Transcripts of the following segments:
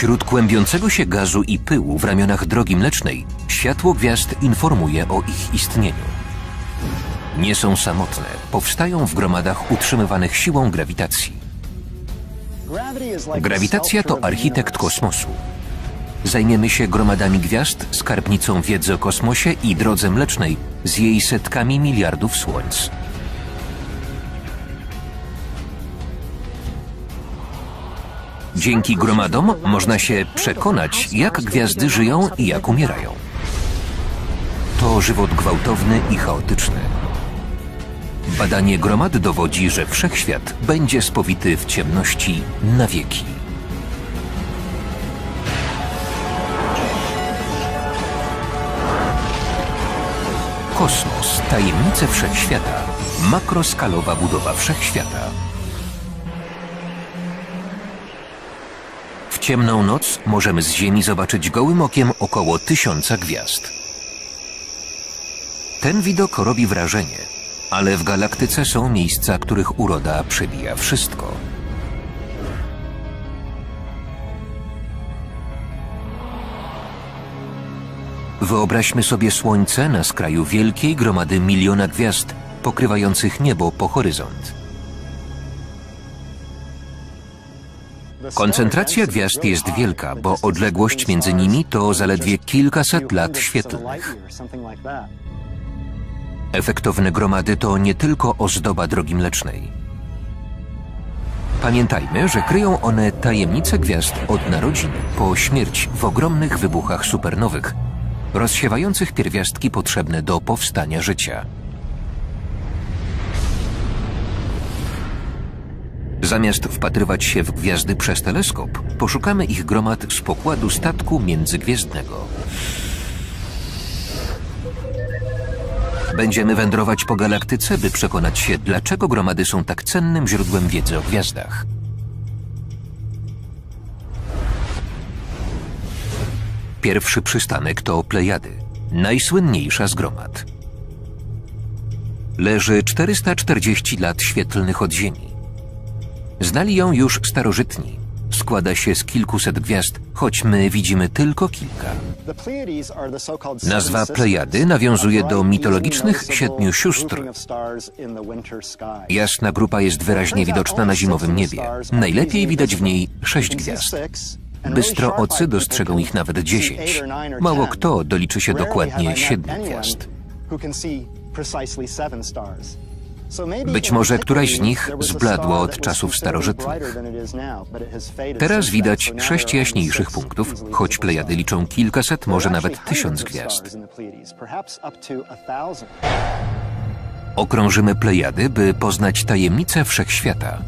Wśród kłębiącego się gazu i pyłu w ramionach drogi mlecznej światło gwiazd informuje o ich istnieniu. Nie są samotne, powstają w gromadach utrzymywanych siłą grawitacji. Grawitacja to architekt kosmosu. Zajmiemy się gromadami gwiazd, skarbnicą wiedzy o kosmosie i drodze mlecznej z jej setkami miliardów słońc. Dzięki gromadom można się przekonać, jak gwiazdy żyją i jak umierają. To żywot gwałtowny i chaotyczny. Badanie gromad dowodzi, że wszechświat będzie spowity w ciemności na wieki. Kosmos, tajemnice wszechświata, makroskalowa budowa wszechświata. Ciemną noc możemy z Ziemi zobaczyć gołym okiem około tysiąca gwiazd. Ten widok robi wrażenie, ale w galaktyce są miejsca, których uroda przebija wszystko. Wyobraźmy sobie Słońce na skraju wielkiej gromady miliona gwiazd, pokrywających niebo po horyzont. Koncentracja gwiazd jest wielka, bo odległość między nimi to zaledwie kilkaset lat świetlnych. Efektowne gromady to nie tylko ozdoba drogi mlecznej. Pamiętajmy, że kryją one tajemnice gwiazd od narodzin po śmierć w ogromnych wybuchach supernowych, rozsiewających pierwiastki potrzebne do powstania życia. Zamiast wpatrywać się w gwiazdy przez teleskop, poszukamy ich gromad z pokładu statku międzygwiezdnego. Będziemy wędrować po galaktyce, by przekonać się, dlaczego gromady są tak cennym źródłem wiedzy o gwiazdach. Pierwszy przystanek to Plejady, najsłynniejsza z gromad. Leży 440 lat świetlnych od Ziemi. Znali ją już starożytni. Składa się z kilkuset gwiazd, choć my widzimy tylko kilka. Nazwa Plejady nawiązuje do mitologicznych siedmiu sióstr. Jasna grupa jest wyraźnie widoczna na zimowym niebie. Najlepiej widać w niej sześć gwiazd. Bystro ocy dostrzegą ich nawet dziesięć. Mało kto doliczy się dokładnie siedmiu gwiazd. Być może któraś z nich zbladła od czasów starożytnych. Teraz widać sześć jaśniejszych punktów, choć Plejady liczą kilkaset, może nawet tysiąc gwiazd. Okrążymy Plejady, by poznać tajemnice wszechświata.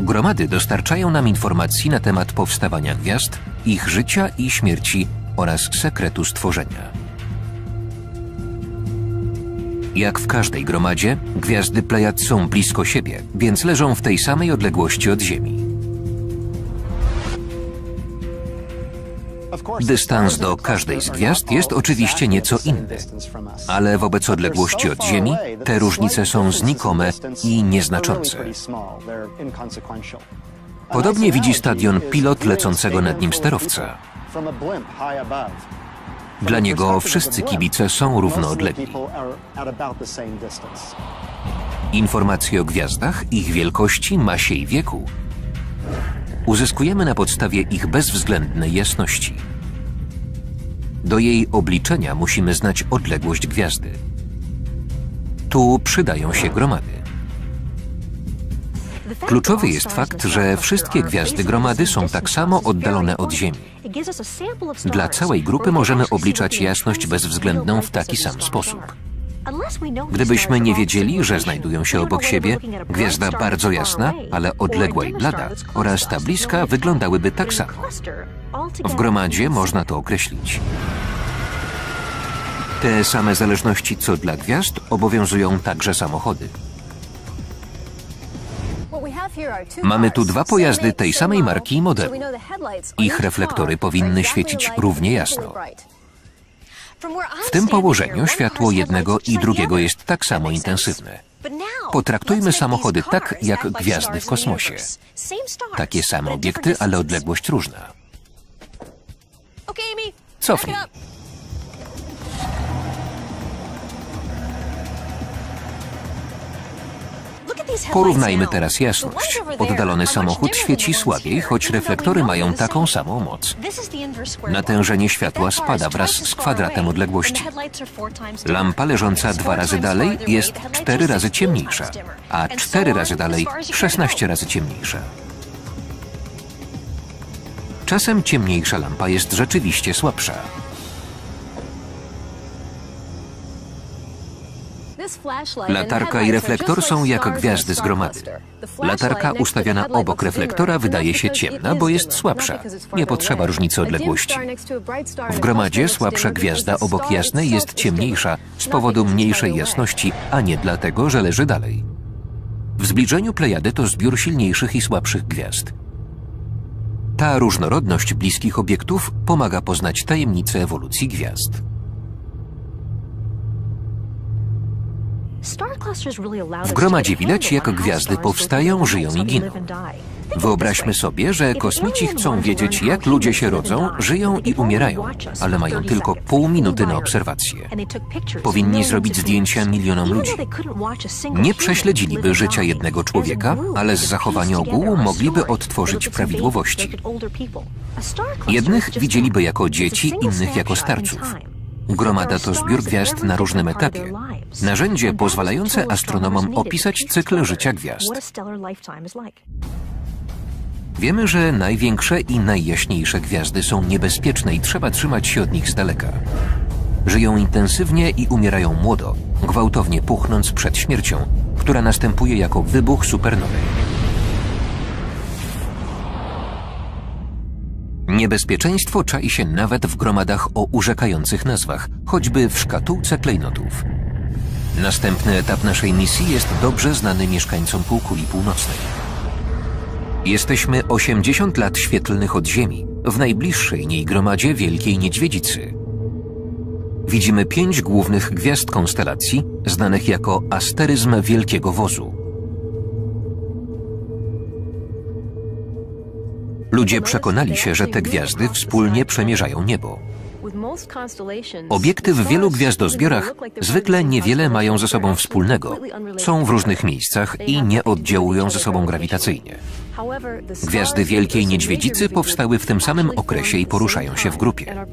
Gromady dostarczają nam informacji na temat powstawania gwiazd, ich życia i śmierci oraz sekretu stworzenia. Jak w każdej gromadzie, gwiazdy Plejad są blisko siebie, więc leżą w tej samej odległości od Ziemi. Dystans do każdej z gwiazd jest oczywiście nieco inny, ale wobec odległości od Ziemi te różnice są znikome i nieznaczące. Podobnie widzi stadion pilot lecącego nad nim sterowca. Dla niego wszyscy kibice są równoodlegli. Informacje o gwiazdach, ich wielkości, masie i wieku uzyskujemy na podstawie ich bezwzględnej jasności. Do jej obliczenia musimy znać odległość gwiazdy. Tu przydają się gromady. Kluczowy jest fakt, że wszystkie gwiazdy gromady są tak samo oddalone od Ziemi. Dla całej grupy możemy obliczać jasność bezwzględną w taki sam sposób. Gdybyśmy nie wiedzieli, że znajdują się obok siebie, gwiazda bardzo jasna, ale odległa i blada oraz ta bliska wyglądałyby tak samo. W gromadzie można to określić. Te same zależności co dla gwiazd obowiązują także samochody. Mamy tu dwa pojazdy tej samej marki i modelu. Ich reflektory powinny świecić równie jasno. W tym położeniu światło jednego i drugiego jest tak samo intensywne. Potraktujmy samochody tak, jak gwiazdy w kosmosie. Takie same obiekty, ale odległość różna. Cofnij. Porównajmy teraz jasność. Oddalony samochód świeci słabiej, choć reflektory mają taką samą moc. Natężenie światła spada wraz z kwadratem odległości. Lampa leżąca dwa razy dalej jest cztery razy ciemniejsza, a cztery razy dalej 16 razy ciemniejsza. Czasem ciemniejsza lampa jest rzeczywiście słabsza. Latarka i reflektor są jak gwiazdy z gromady. Latarka ustawiona obok reflektora wydaje się ciemna, bo jest słabsza. Nie potrzeba różnicy odległości. W gromadzie słabsza gwiazda obok jasnej jest ciemniejsza z powodu mniejszej jasności, a nie dlatego, że leży dalej. W zbliżeniu Plejady to zbiór silniejszych i słabszych gwiazd. Ta różnorodność bliskich obiektów pomaga poznać tajemnicę ewolucji gwiazd. W gromadzie widać, jak gwiazdy powstają, żyją i giną. Wyobraźmy sobie, że kosmici chcą wiedzieć, jak ludzie się rodzą, żyją i umierają, ale mają tylko pół minuty na obserwację. Powinni zrobić zdjęcia milionom ludzi. Nie prześledziliby życia jednego człowieka, ale z zachowania ogółu mogliby odtworzyć prawidłowości. Jednych widzieliby jako dzieci, innych jako starców. Gromada to zbiór gwiazd na różnym etapie. Narzędzie pozwalające astronomom opisać cykl życia gwiazd. Wiemy, że największe i najjaśniejsze gwiazdy są niebezpieczne i trzeba trzymać się od nich z daleka. Żyją intensywnie i umierają młodo, gwałtownie puchnąc przed śmiercią, która następuje jako wybuch supernowej. Niebezpieczeństwo czai się nawet w gromadach o urzekających nazwach, choćby w szkatułce klejnotów. Następny etap naszej misji jest dobrze znany mieszkańcom półkuli północnej. Jesteśmy 80 lat świetlnych od Ziemi, w najbliższej niej gromadzie Wielkiej Niedźwiedzicy. Widzimy pięć głównych gwiazd konstelacji, znanych jako asteryzm Wielkiego Wozu. Ludzie przekonali się, że te gwiazdy wspólnie przemierzają niebo. Obiekty w wielu gwiazdozbiorach zwykle niewiele mają ze sobą wspólnego. Są w różnych miejscach i nie oddziałują ze sobą grawitacyjnie. Gwiazdy Wielkiej Niedźwiedzicy powstały w tym samym okresie i poruszają się w grupie.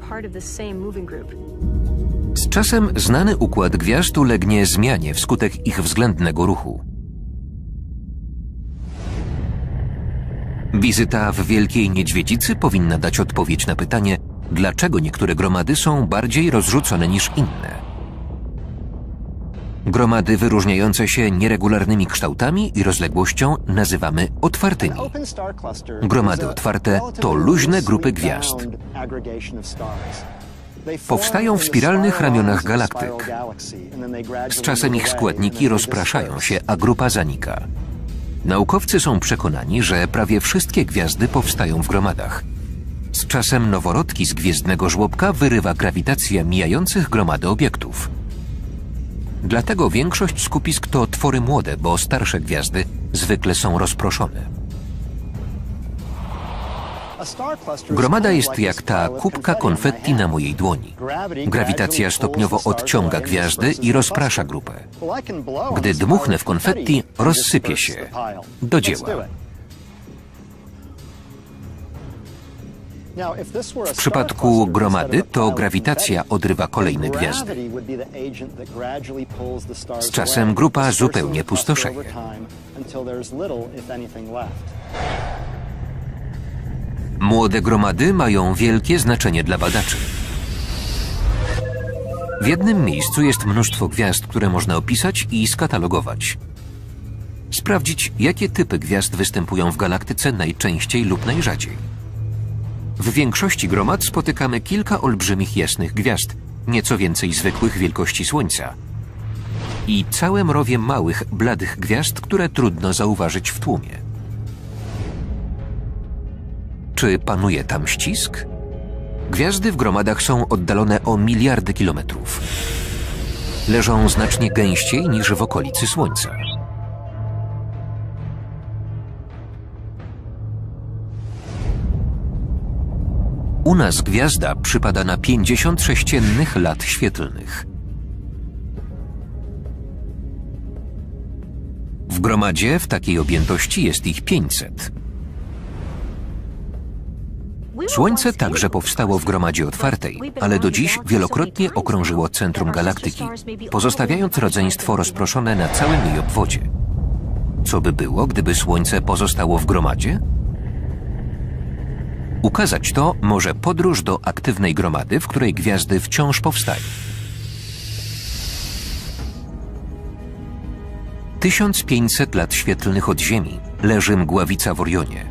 Z czasem znany układ gwiazd ulegnie zmianie wskutek ich względnego ruchu. Wizyta w Wielkiej Niedźwiedzicy powinna dać odpowiedź na pytanie, dlaczego niektóre gromady są bardziej rozrzucone niż inne. Gromady wyróżniające się nieregularnymi kształtami i rozległością nazywamy otwartymi. Gromady otwarte to luźne grupy gwiazd. Powstają w spiralnych ramionach galaktyk. Z czasem ich składniki rozpraszają się, a grupa zanika. Naukowcy są przekonani, że prawie wszystkie gwiazdy powstają w gromadach. Z czasem noworodki z gwiezdnego żłobka wyrywa grawitacja mijających gromady obiektów. Dlatego większość skupisk to twory młode, bo starsze gwiazdy zwykle są rozproszone. Gromada jest jak ta kubka konfetti na mojej dłoni. Grawitacja stopniowo odciąga gwiazdy i rozprasza grupę. Gdy dmuchnę w konfetti, rozsypie się. Do dzieła. W przypadku gromady to grawitacja odrywa kolejne gwiazdy. Z czasem grupa zupełnie pustoszeje. Młode gromady mają wielkie znaczenie dla badaczy. W jednym miejscu jest mnóstwo gwiazd, które można opisać i skatalogować. Sprawdzić, jakie typy gwiazd występują w galaktyce najczęściej lub najrzadziej. W większości gromad spotykamy kilka olbrzymich jasnych gwiazd, nieco więcej zwykłych wielkości Słońca. I całe mrowie małych, bladych gwiazd, które trudno zauważyć w tłumie. Czy panuje tam ścisk? Gwiazdy w gromadach są oddalone o miliardy kilometrów. Leżą znacznie gęściej niż w okolicy Słońca. U nas gwiazda przypada na 50 sześciennych lat świetlnych. W gromadzie w takiej objętości jest ich 500. Słońce także powstało w gromadzie otwartej, ale do dziś wielokrotnie okrążyło centrum galaktyki, pozostawiając rodzeństwo rozproszone na całym jej obwodzie. Co by było, gdyby Słońce pozostało w gromadzie? Ukazać to może podróż do aktywnej gromady, w której gwiazdy wciąż powstają. 1500 lat świetlnych od Ziemi leży mgławica w Orionie.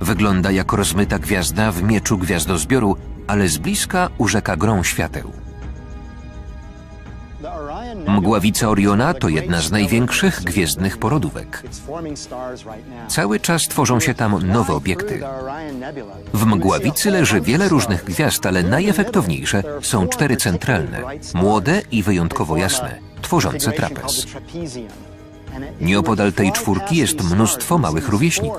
Wygląda jak rozmyta gwiazda w mieczu gwiazdozbioru, ale z bliska urzeka grą świateł. Mgławica Oriona to jedna z największych gwiezdnych porodówek. Cały czas tworzą się tam nowe obiekty. W mgławicy leży wiele różnych gwiazd, ale najefektowniejsze są cztery centralne, młode i wyjątkowo jasne, tworzące trapez. Nieopodal tej czwórki jest mnóstwo małych rówieśników.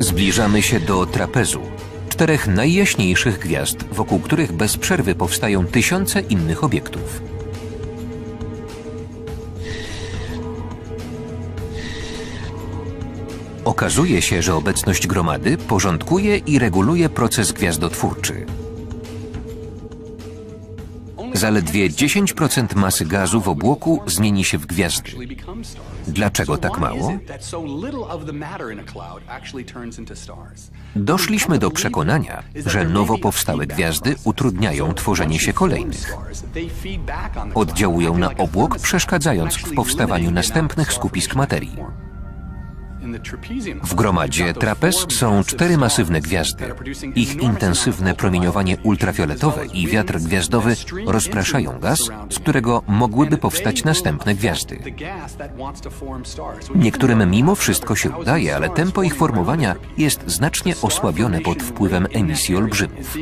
Zbliżamy się do trapezu, czterech najjaśniejszych gwiazd, wokół których bez przerwy powstają tysiące innych obiektów. Okazuje się, że obecność gromady porządkuje i reguluje proces gwiazdotwórczy. Zaledwie 10% masy gazu w obłoku zmieni się w gwiazdy. Dlaczego tak mało? Doszliśmy do przekonania, że nowo powstałe gwiazdy utrudniają tworzenie się kolejnych. Oddziałują na obłok, przeszkadzając w powstawaniu następnych skupisk materii. W gromadzie trapez są cztery masywne gwiazdy. Ich intensywne promieniowanie ultrafioletowe i wiatr gwiazdowy rozpraszają gaz, z którego mogłyby powstać następne gwiazdy. Niektórym mimo wszystko się udaje, ale tempo ich formowania jest znacznie osłabione pod wpływem emisji olbrzymów.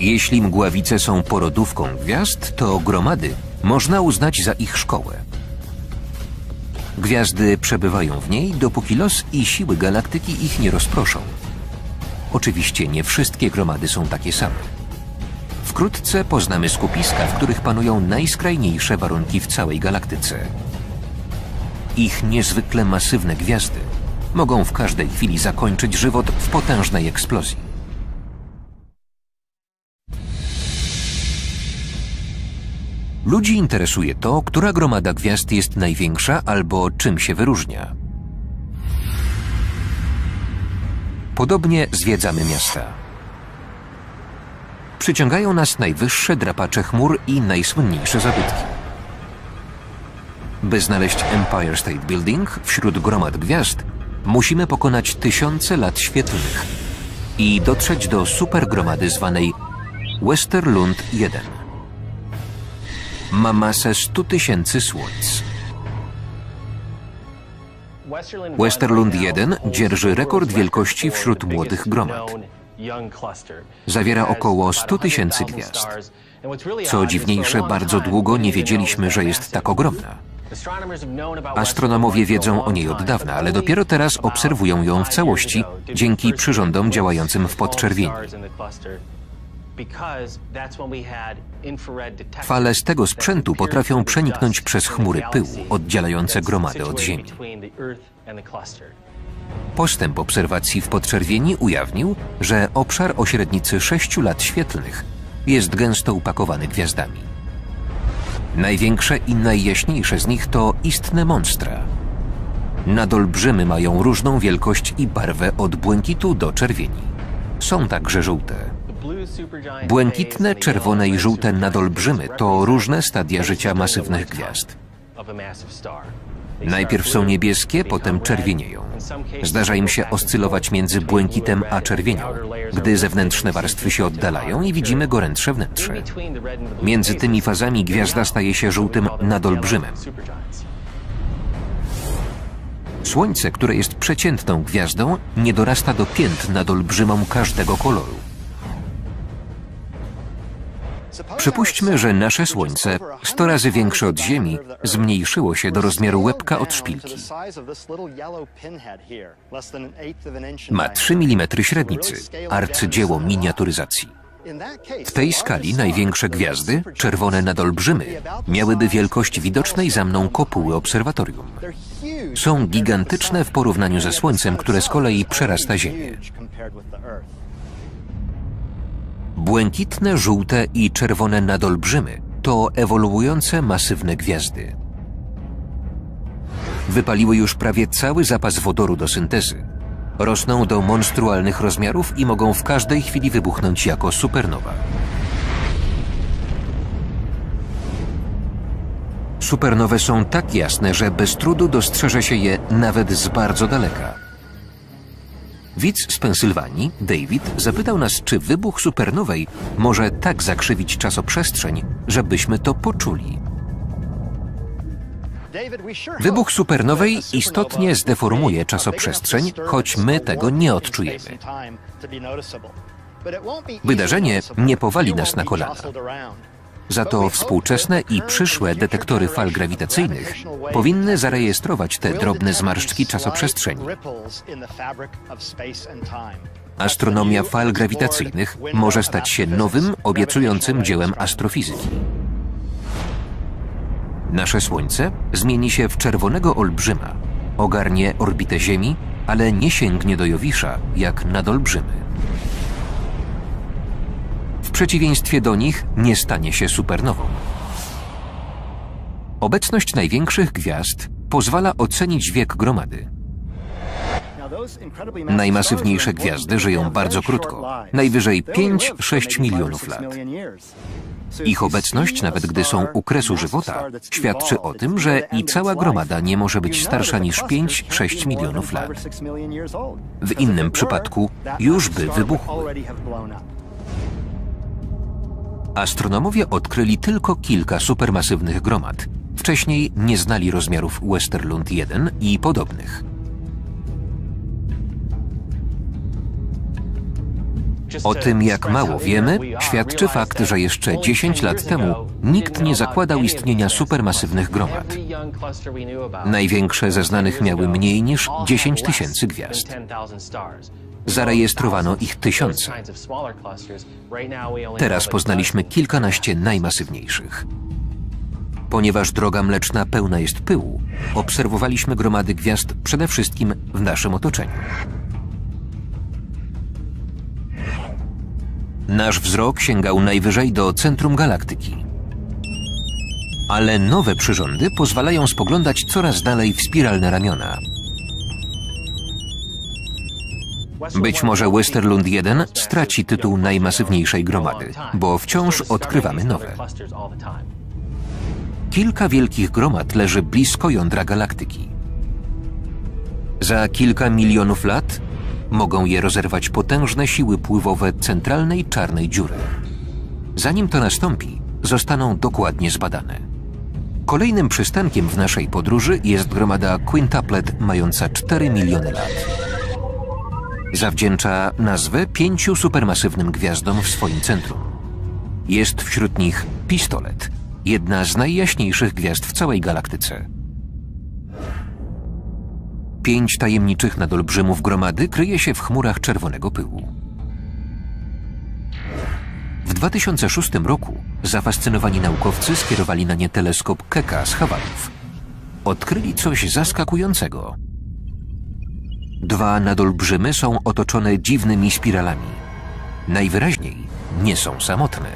Jeśli mgławice są porodówką gwiazd, to gromady można uznać za ich szkołę. Gwiazdy przebywają w niej, dopóki los i siły galaktyki ich nie rozproszą. Oczywiście nie wszystkie gromady są takie same. Wkrótce poznamy skupiska, w których panują najskrajniejsze warunki w całej galaktyce. Ich niezwykle masywne gwiazdy mogą w każdej chwili zakończyć żywot w potężnej eksplozji. Ludzi interesuje to, która gromada gwiazd jest największa albo czym się wyróżnia. Podobnie zwiedzamy miasta. Przyciągają nas najwyższe drapacze chmur i najsłynniejsze zabytki. By znaleźć Empire State Building wśród gromad gwiazd, musimy pokonać tysiące lat świetlnych i dotrzeć do supergromady zwanej Westerlund 1 ma masę 100 tysięcy słońc. Westerlund 1 dzierży rekord wielkości wśród młodych gromad. Zawiera około 100 tysięcy gwiazd. Co dziwniejsze, bardzo długo nie wiedzieliśmy, że jest tak ogromna. Astronomowie wiedzą o niej od dawna, ale dopiero teraz obserwują ją w całości dzięki przyrządom działającym w podczerwieni. Fale z tego sprzętu potrafią przeniknąć przez chmury pyłu, oddzielające gromadę od Ziemi. Postęp obserwacji w podczerwieni ujawnił, że obszar o średnicy 6 lat świetlnych jest gęsto upakowany gwiazdami. Największe i najjaśniejsze z nich to istne monstra. Nadolbrzymy mają różną wielkość i barwę od błękitu do czerwieni. Są także żółte. Błękitne, czerwone i żółte nadolbrzymy to różne stadia życia masywnych gwiazd. Najpierw są niebieskie, potem czerwienieją. Zdarza im się oscylować między błękitem a czerwienią, gdy zewnętrzne warstwy się oddalają i widzimy gorętsze wnętrze. Między tymi fazami gwiazda staje się żółtym nadolbrzymem. Słońce, które jest przeciętną gwiazdą, nie dorasta do pięt nad olbrzymą każdego koloru. Przypuśćmy, że nasze Słońce, 100 razy większe od Ziemi, zmniejszyło się do rozmiaru łebka od szpilki. Ma 3 mm średnicy, arcydzieło miniaturyzacji. W tej skali największe gwiazdy, czerwone nadolbrzymy, miałyby wielkość widocznej za mną kopuły obserwatorium. Są gigantyczne w porównaniu ze Słońcem, które z kolei przerasta Ziemię. Błękitne, żółte i czerwone nadolbrzymy to ewoluujące masywne gwiazdy. Wypaliły już prawie cały zapas wodoru do syntezy. Rosną do monstrualnych rozmiarów i mogą w każdej chwili wybuchnąć jako supernowa. Supernowe są tak jasne, że bez trudu dostrzeże się je nawet z bardzo daleka. Widz z Pensylwanii, David, zapytał nas, czy wybuch supernowej może tak zakrzywić czasoprzestrzeń, żebyśmy to poczuli. Wybuch supernowej istotnie zdeformuje czasoprzestrzeń, choć my tego nie odczujemy. Wydarzenie nie powali nas na kolana. Za to współczesne i przyszłe detektory fal grawitacyjnych powinny zarejestrować te drobne zmarszczki czasoprzestrzeni. Astronomia fal grawitacyjnych może stać się nowym, obiecującym dziełem astrofizyki. Nasze Słońce zmieni się w czerwonego olbrzyma, ogarnie orbitę Ziemi, ale nie sięgnie do Jowisza, jak nadolbrzymy. W przeciwieństwie do nich nie stanie się supernową. Obecność największych gwiazd pozwala ocenić wiek gromady. Najmasywniejsze gwiazdy żyją bardzo krótko, najwyżej 5-6 milionów lat. Ich obecność, nawet gdy są u kresu żywota, świadczy o tym, że i cała gromada nie może być starsza niż 5-6 milionów lat. W innym przypadku już by wybuchły. Astronomowie odkryli tylko kilka supermasywnych gromad. Wcześniej nie znali rozmiarów Westerlund 1 i podobnych. O tym, jak mało wiemy, świadczy fakt, że jeszcze 10 lat temu nikt nie zakładał istnienia supermasywnych gromad. Największe ze znanych miały mniej niż 10 tysięcy gwiazd. Zarejestrowano ich tysiące. Teraz poznaliśmy kilkanaście najmasywniejszych. Ponieważ droga mleczna pełna jest pyłu, obserwowaliśmy gromady gwiazd przede wszystkim w naszym otoczeniu. Nasz wzrok sięgał najwyżej do centrum galaktyki. Ale nowe przyrządy pozwalają spoglądać coraz dalej w spiralne ramiona. Być może Westerlund 1 straci tytuł najmasywniejszej gromady, bo wciąż odkrywamy nowe. Kilka wielkich gromad leży blisko jądra galaktyki. Za kilka milionów lat mogą je rozerwać potężne siły pływowe centralnej czarnej dziury. Zanim to nastąpi, zostaną dokładnie zbadane. Kolejnym przystankiem w naszej podróży jest gromada Quintuplet mająca 4 miliony lat. Zawdzięcza nazwę pięciu supermasywnym gwiazdom w swoim centrum. Jest wśród nich Pistolet, jedna z najjaśniejszych gwiazd w całej galaktyce. Pięć tajemniczych nadolbrzymów gromady kryje się w chmurach czerwonego pyłu. W 2006 roku zafascynowani naukowcy skierowali na nie teleskop Keka z Hawajów. Odkryli coś zaskakującego. Dwa nadolbrzymy są otoczone dziwnymi spiralami. Najwyraźniej nie są samotne.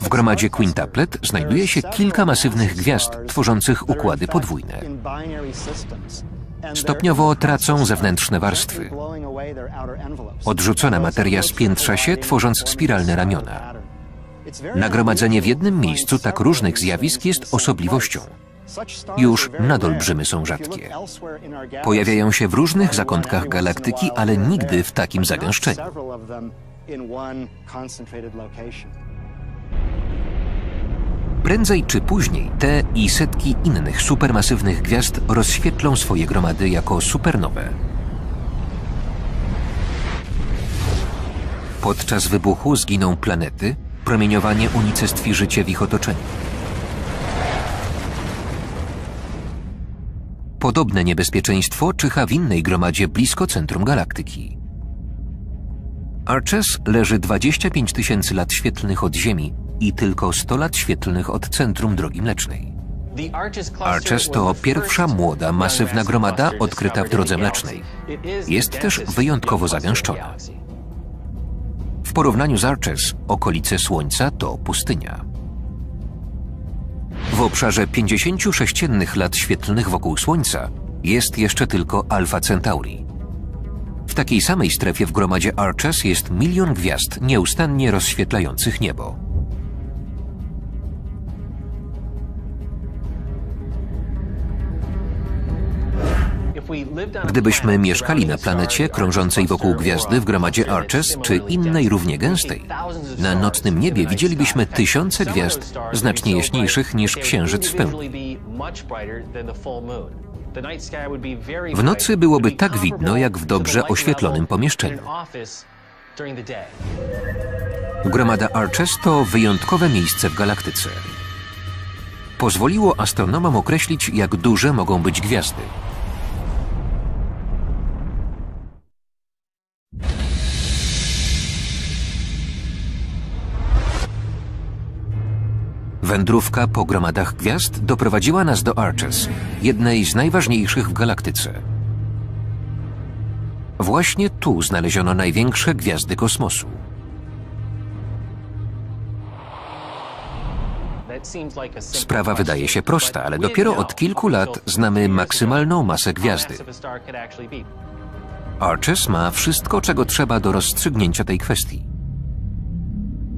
W gromadzie Quintuplet znajduje się kilka masywnych gwiazd tworzących układy podwójne. Stopniowo tracą zewnętrzne warstwy. Odrzucona materia spiętrza się, tworząc spiralne ramiona. Nagromadzenie w jednym miejscu tak różnych zjawisk jest osobliwością. Już nadolbrzymy są rzadkie. Pojawiają się w różnych zakątkach galaktyki, ale nigdy w takim zagęszczeniu. Prędzej czy później te i setki innych supermasywnych gwiazd rozświetlą swoje gromady jako supernowe. podczas wybuchu zginą planety, promieniowanie unicestwi życie w ich otoczeniu. Podobne niebezpieczeństwo czyha w innej gromadzie blisko centrum galaktyki. Arches leży 25 tysięcy lat świetlnych od Ziemi i tylko 100 lat świetlnych od centrum Drogi Mlecznej. Arches to pierwsza młoda, masywna gromada odkryta w Drodze Mlecznej. Jest też wyjątkowo zagęszczona. W porównaniu z Arches okolice Słońca to pustynia. W obszarze 50 sześciennych lat świetlnych wokół Słońca jest jeszcze tylko Alpha Centauri. W takiej samej strefie w gromadzie Arches jest milion gwiazd nieustannie rozświetlających niebo. Gdybyśmy mieszkali na planecie krążącej wokół gwiazdy w gromadzie Arches czy innej równie gęstej, na nocnym niebie widzielibyśmy tysiące gwiazd znacznie jaśniejszych niż księżyc w pełni. W nocy byłoby tak widno, jak w dobrze oświetlonym pomieszczeniu. Gromada Arches to wyjątkowe miejsce w galaktyce. Pozwoliło astronomom określić, jak duże mogą być gwiazdy. Wędrówka po gromadach gwiazd doprowadziła nas do Arches, jednej z najważniejszych w galaktyce. Właśnie tu znaleziono największe gwiazdy kosmosu. Sprawa wydaje się prosta, ale dopiero od kilku lat znamy maksymalną masę gwiazdy. Arches ma wszystko, czego trzeba do rozstrzygnięcia tej kwestii.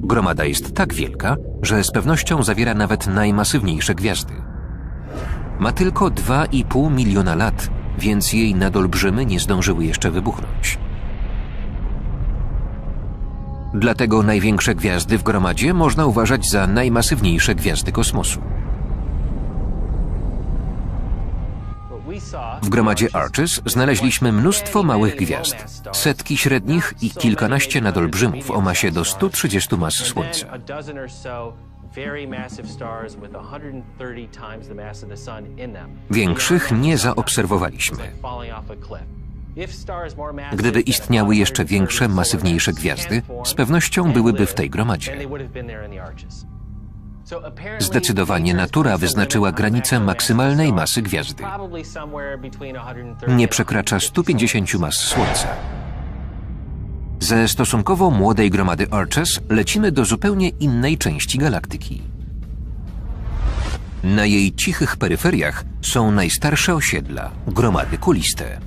Gromada jest tak wielka, że z pewnością zawiera nawet najmasywniejsze gwiazdy. Ma tylko 2,5 miliona lat, więc jej nadolbrzymy nie zdążyły jeszcze wybuchnąć. Dlatego największe gwiazdy w gromadzie można uważać za najmasywniejsze gwiazdy kosmosu. W gromadzie Arches znaleźliśmy mnóstwo małych gwiazd, setki średnich i kilkanaście nadolbrzymów o masie do 130 mas Słońca. Większych nie zaobserwowaliśmy. Gdyby istniały jeszcze większe, masywniejsze gwiazdy, z pewnością byłyby w tej gromadzie. Zdecydowanie natura wyznaczyła granicę maksymalnej masy gwiazdy. Nie przekracza 150 mas Słońca. Ze stosunkowo młodej gromady Arches lecimy do zupełnie innej części galaktyki. Na jej cichych peryferiach są najstarsze osiedla, gromady kuliste.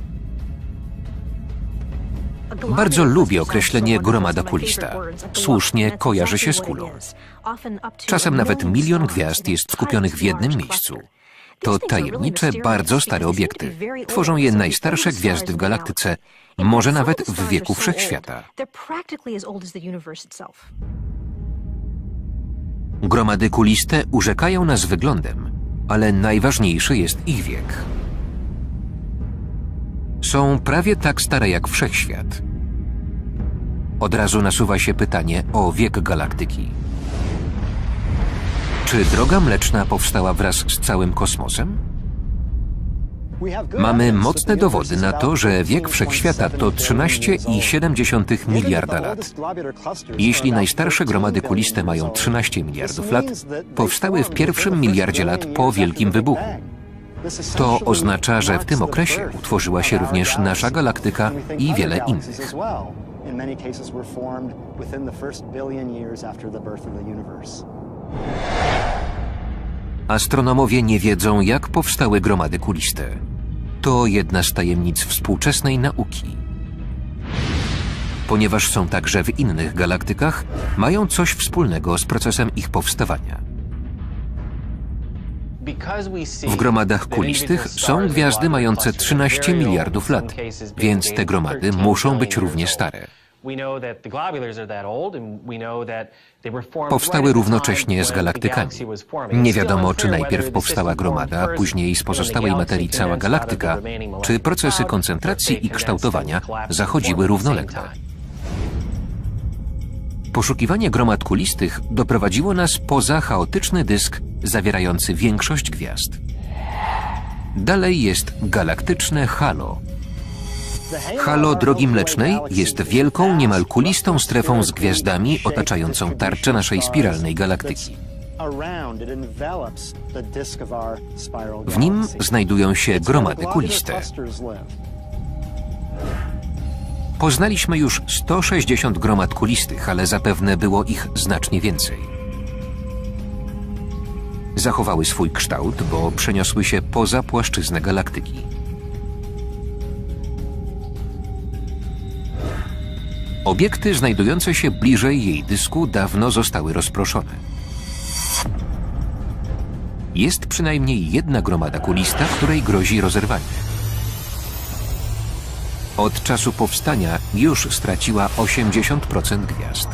Bardzo lubię określenie gromada kulista. Słusznie kojarzy się z kulą. Czasem nawet milion gwiazd jest skupionych w jednym miejscu. To tajemnicze, bardzo stare obiekty. Tworzą je najstarsze gwiazdy w galaktyce, może nawet w wieku wszechświata. Gromady kuliste urzekają nas wyglądem, ale najważniejszy jest ich wiek. Są prawie tak stare jak wszechświat. Od razu nasuwa się pytanie o wiek galaktyki. Czy droga mleczna powstała wraz z całym kosmosem? Mamy mocne dowody na to, że wiek wszechświata to 13,7 miliarda lat. Jeśli najstarsze gromady kuliste mają 13 miliardów lat, powstały w pierwszym miliardzie lat po Wielkim Wybuchu. To oznacza, że w tym okresie utworzyła się również nasza galaktyka i wiele innych. Astronomowie nie wiedzą, jak powstały gromady kuliste. To jedna z tajemnic współczesnej nauki. Ponieważ są także w innych galaktykach, mają coś wspólnego z procesem ich powstawania. W gromadach kulistych są gwiazdy mające 13 miliardów lat, więc te gromady muszą być równie stare. Powstały równocześnie z galaktykami. Nie wiadomo, czy najpierw powstała gromada, później z pozostałej materii cała galaktyka, czy procesy koncentracji i kształtowania zachodziły równolegle. Poszukiwanie gromad kulistych doprowadziło nas poza chaotyczny dysk zawierający większość gwiazd. Dalej jest galaktyczne halo. Halo Drogi Mlecznej jest wielką, niemal kulistą strefą z gwiazdami otaczającą tarczę naszej spiralnej galaktyki. W nim znajdują się gromady kuliste. Poznaliśmy już 160 gromad kulistych, ale zapewne było ich znacznie więcej. Zachowały swój kształt, bo przeniosły się poza płaszczyznę galaktyki. Obiekty znajdujące się bliżej jej dysku dawno zostały rozproszone. Jest przynajmniej jedna gromada kulista, której grozi rozerwanie. Od czasu powstania już straciła 80% gwiazd.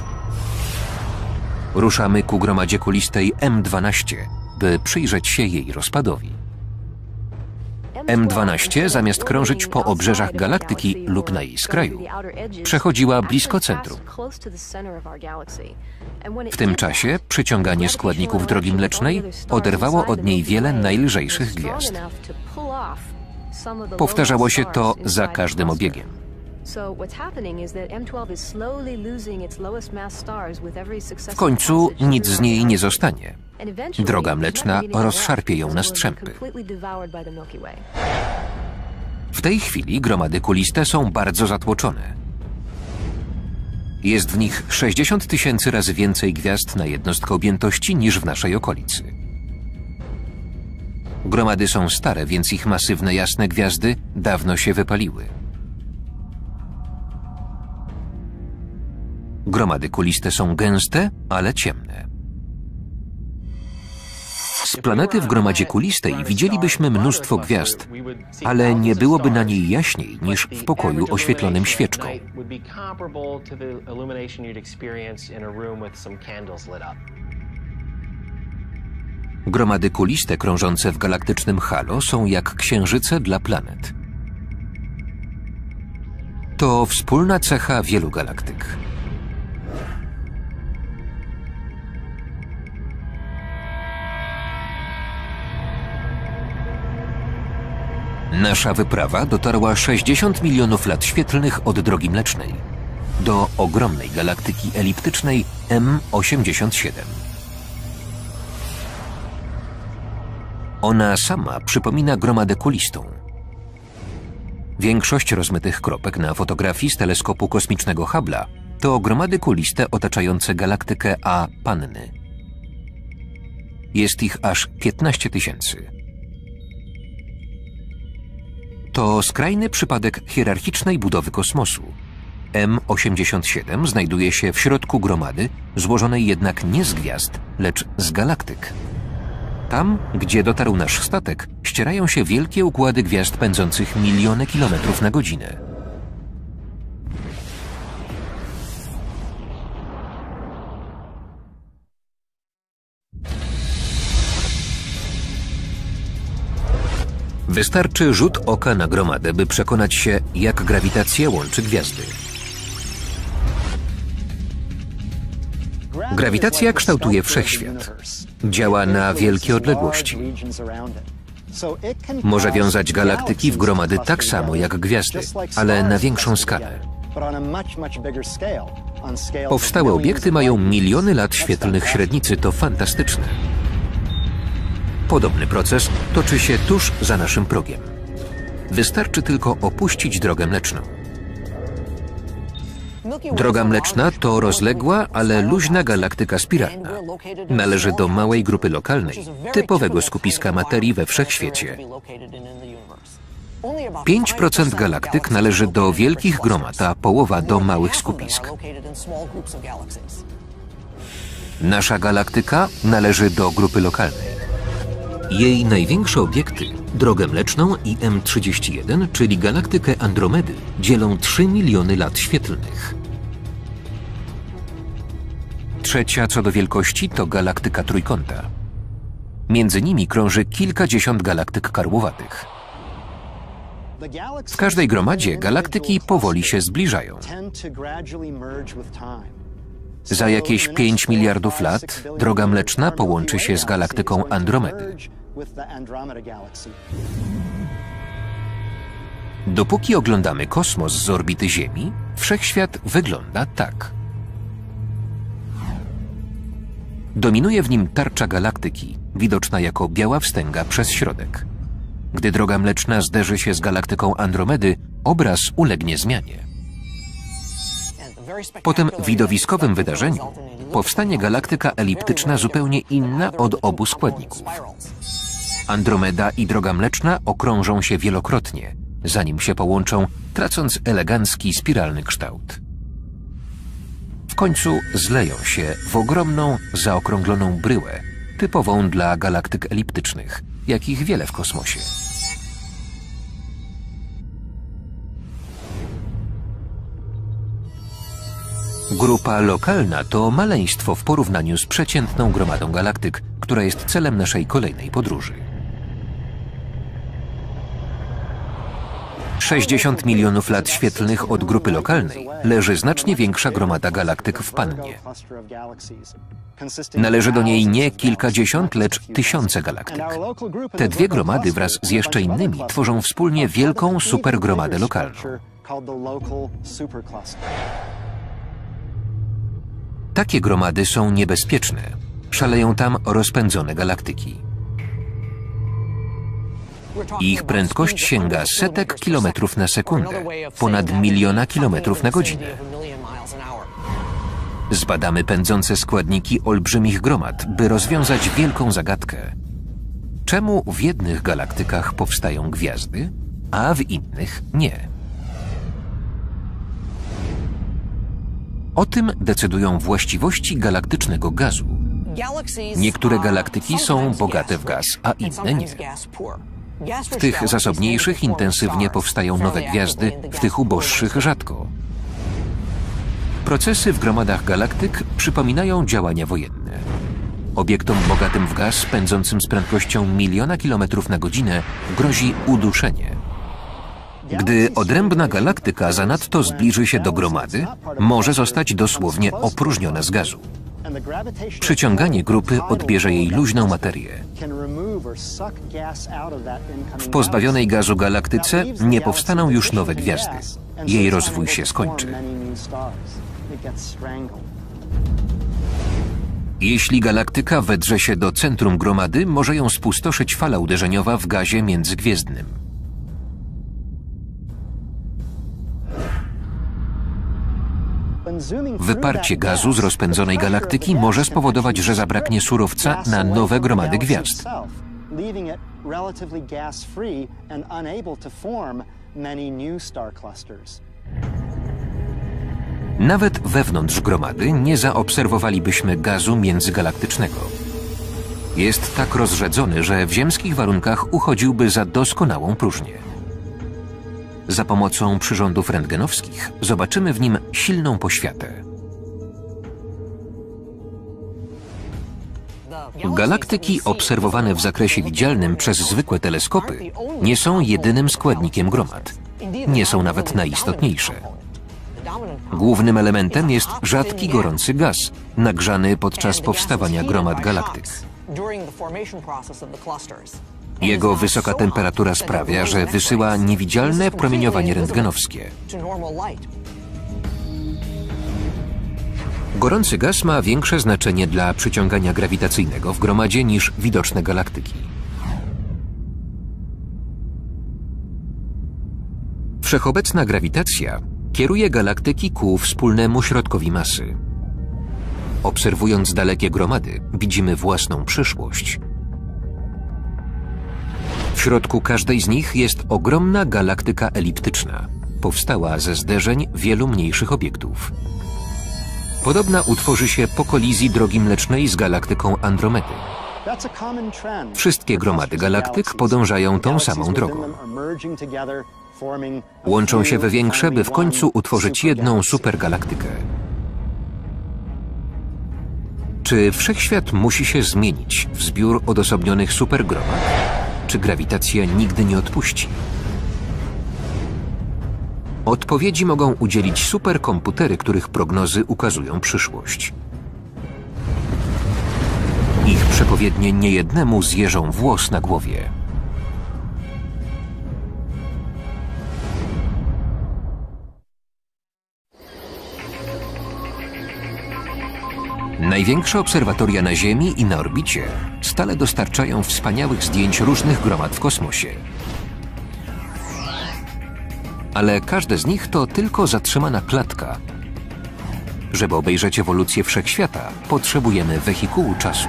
Ruszamy ku gromadzie kulistej M12, by przyjrzeć się jej rozpadowi. M12, zamiast krążyć po obrzeżach galaktyki lub na jej skraju, przechodziła blisko centrum. W tym czasie przyciąganie składników drogi mlecznej oderwało od niej wiele najlżejszych gwiazd. Powtarzało się to za każdym obiegiem. W końcu nic z niej nie zostanie. Droga mleczna rozszarpie ją na strzępy. W tej chwili gromady kuliste są bardzo zatłoczone. Jest w nich 60 tysięcy razy więcej gwiazd na jednostkę objętości niż w naszej okolicy. Gromady są stare, więc ich masywne jasne gwiazdy dawno się wypaliły. Gromady kuliste są gęste, ale ciemne. Z planety w gromadzie kulistej widzielibyśmy mnóstwo gwiazd, ale nie byłoby na niej jaśniej niż w pokoju oświetlonym świeczką. Gromady kuliste krążące w galaktycznym halo są jak księżyce dla planet. To wspólna cecha wielu galaktyk. Nasza wyprawa dotarła 60 milionów lat świetlnych od drogi mlecznej do ogromnej galaktyki eliptycznej M87. Ona sama przypomina gromadę kulistą. Większość rozmytych kropek na fotografii z teleskopu kosmicznego Hubble'a to gromady kuliste otaczające galaktykę A Panny. Jest ich aż 15 tysięcy. To skrajny przypadek hierarchicznej budowy kosmosu. M87 znajduje się w środku gromady, złożonej jednak nie z gwiazd, lecz z galaktyk. Tam, gdzie dotarł nasz statek, ścierają się wielkie układy gwiazd pędzących miliony kilometrów na godzinę. Wystarczy rzut oka na gromadę, by przekonać się, jak grawitacja łączy gwiazdy. Grawitacja kształtuje wszechświat. Działa na wielkie odległości. Może wiązać galaktyki w gromady tak samo jak gwiazdy, ale na większą skalę. Powstałe obiekty mają miliony lat świetlnych średnicy, to fantastyczne. Podobny proces toczy się tuż za naszym progiem. Wystarczy tylko opuścić drogę mleczną. Droga Mleczna to rozległa, ale luźna galaktyka spiralna. Należy do małej grupy lokalnej, typowego skupiska materii we wszechświecie. 5% galaktyk należy do wielkich gromad, a połowa do małych skupisk. Nasza galaktyka należy do grupy lokalnej. Jej największe obiekty, drogę mleczną i M31, czyli galaktykę Andromedy, dzielą 3 miliony lat świetlnych. Trzecia co do wielkości to galaktyka trójkąta. Między nimi krąży kilkadziesiąt galaktyk karłowatych. W każdej gromadzie galaktyki powoli się zbliżają. Za jakieś 5 miliardów lat droga mleczna połączy się z galaktyką Andromedy. Dopóki oglądamy kosmos z orbity Ziemi, wszechświat wygląda tak. Dominuje w nim tarcza galaktyki, widoczna jako biała wstęga przez środek. Gdy droga mleczna zderzy się z galaktyką Andromedy, obraz ulegnie zmianie. Po tym widowiskowym wydarzeniu powstanie galaktyka eliptyczna zupełnie inna od obu składników. Andromeda i droga mleczna okrążą się wielokrotnie, zanim się połączą, tracąc elegancki spiralny kształt. W końcu zleją się w ogromną, zaokrągloną bryłę, typową dla galaktyk eliptycznych, jakich wiele w kosmosie. Grupa lokalna to maleństwo w porównaniu z przeciętną gromadą galaktyk, która jest celem naszej kolejnej podróży. 60 milionów lat świetlnych od grupy lokalnej leży znacznie większa gromada galaktyk w Pannie. Należy do niej nie kilkadziesiąt, lecz tysiące galaktyk. Te dwie gromady wraz z jeszcze innymi tworzą wspólnie wielką supergromadę lokalną. Takie gromady są niebezpieczne. Szaleją tam rozpędzone galaktyki. Ich prędkość sięga setek kilometrów na sekundę, ponad miliona kilometrów na godzinę. Zbadamy pędzące składniki olbrzymich gromad, by rozwiązać wielką zagadkę. Czemu w jednych galaktykach powstają gwiazdy, a w innych nie? O tym decydują właściwości galaktycznego gazu. Niektóre galaktyki są bogate w gaz, a inne nie. W tych zasobniejszych intensywnie powstają nowe gwiazdy, w tych uboższych rzadko. Procesy w gromadach galaktyk przypominają działania wojenne. Obiektom bogatym w gaz, pędzącym z prędkością miliona kilometrów na godzinę, grozi uduszenie. Gdy odrębna galaktyka zanadto zbliży się do gromady, może zostać dosłownie opróżniona z gazu. Przyciąganie grupy odbierze jej luźną materię. W pozbawionej gazu galaktyce nie powstaną już nowe gwiazdy. Jej rozwój się skończy. Jeśli galaktyka wedrze się do centrum gromady, może ją spustoszyć fala uderzeniowa w gazie międzygwiezdnym. Wyparcie gazu z rozpędzonej galaktyki może spowodować, że zabraknie surowca na nowe gromady gwiazd. Nawet wewnątrz gromady nie zaobserwowalibyśmy gazu międzygalaktycznego. Jest tak rozrzedzony, że w ziemskich warunkach uchodziłby za doskonałą próżnię. Za pomocą przyrządów rentgenowskich zobaczymy w nim silną poświatę. Galaktyki obserwowane w zakresie widzialnym przez zwykłe teleskopy nie są jedynym składnikiem gromad. Nie są nawet najistotniejsze. Głównym elementem jest rzadki gorący gaz, nagrzany podczas powstawania gromad galaktyk. Jego wysoka temperatura sprawia, że wysyła niewidzialne promieniowanie rentgenowskie. Gorący gaz ma większe znaczenie dla przyciągania grawitacyjnego w gromadzie niż widoczne galaktyki. Wszechobecna grawitacja kieruje galaktyki ku wspólnemu środkowi masy. Obserwując dalekie gromady, widzimy własną przyszłość – w środku każdej z nich jest ogromna galaktyka eliptyczna. Powstała ze zderzeń wielu mniejszych obiektów. Podobna utworzy się po kolizji drogi mlecznej z galaktyką Andromedy. Wszystkie gromady galaktyk podążają tą samą drogą. Łączą się we większe, by w końcu utworzyć jedną supergalaktykę. Czy wszechświat musi się zmienić w zbiór odosobnionych supergromad? Czy grawitacja nigdy nie odpuści. Odpowiedzi mogą udzielić superkomputery, których prognozy ukazują przyszłość. Ich przepowiednie niejednemu zjeżą włos na głowie. Największe obserwatoria na Ziemi i na orbicie stale dostarczają wspaniałych zdjęć różnych gromad w kosmosie. Ale każde z nich to tylko zatrzymana klatka. Żeby obejrzeć ewolucję wszechświata, potrzebujemy wehikułu czasu.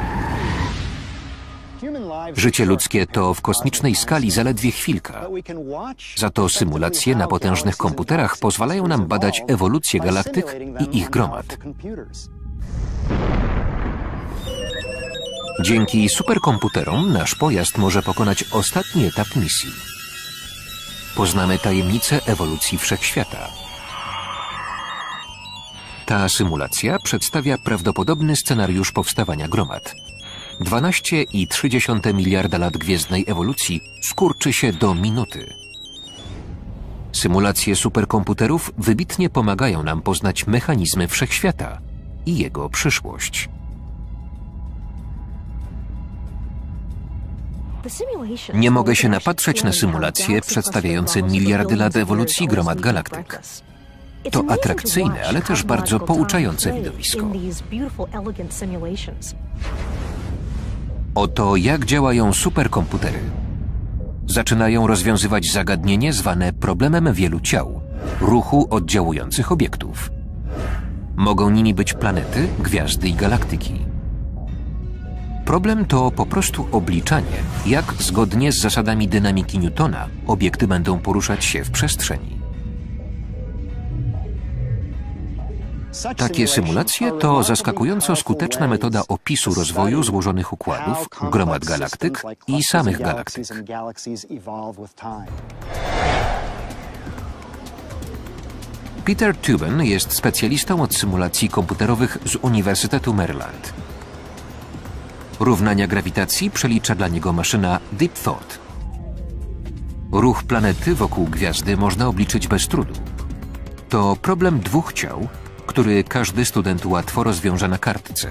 Życie ludzkie to w kosmicznej skali zaledwie chwilka. Za to symulacje na potężnych komputerach pozwalają nam badać ewolucję galaktyk i ich gromad. Dzięki superkomputerom nasz pojazd może pokonać ostatni etap misji. Poznamy tajemnicę ewolucji wszechświata. Ta symulacja przedstawia prawdopodobny scenariusz powstawania gromad. 12,3 miliarda lat gwiezdnej ewolucji skurczy się do minuty. Symulacje superkomputerów wybitnie pomagają nam poznać mechanizmy wszechświata i jego przyszłość. Nie mogę się napatrzeć na symulacje przedstawiające miliardy lat ewolucji gromad galaktyk. To atrakcyjne, ale też bardzo pouczające widowisko. Oto jak działają superkomputery. Zaczynają rozwiązywać zagadnienie zwane problemem wielu ciał, ruchu oddziałujących obiektów. Mogą nimi być planety, gwiazdy i galaktyki. Problem to po prostu obliczanie, jak zgodnie z zasadami dynamiki Newtona obiekty będą poruszać się w przestrzeni. Takie symulacje to zaskakująco skuteczna metoda opisu rozwoju złożonych układów, gromad galaktyk i samych galaktyk. Peter Tuben jest specjalistą od symulacji komputerowych z Uniwersytetu Maryland. Równania grawitacji przelicza dla niego maszyna Deep Thought. Ruch planety wokół gwiazdy można obliczyć bez trudu. To problem dwóch ciał, który każdy student łatwo rozwiąże na kartce.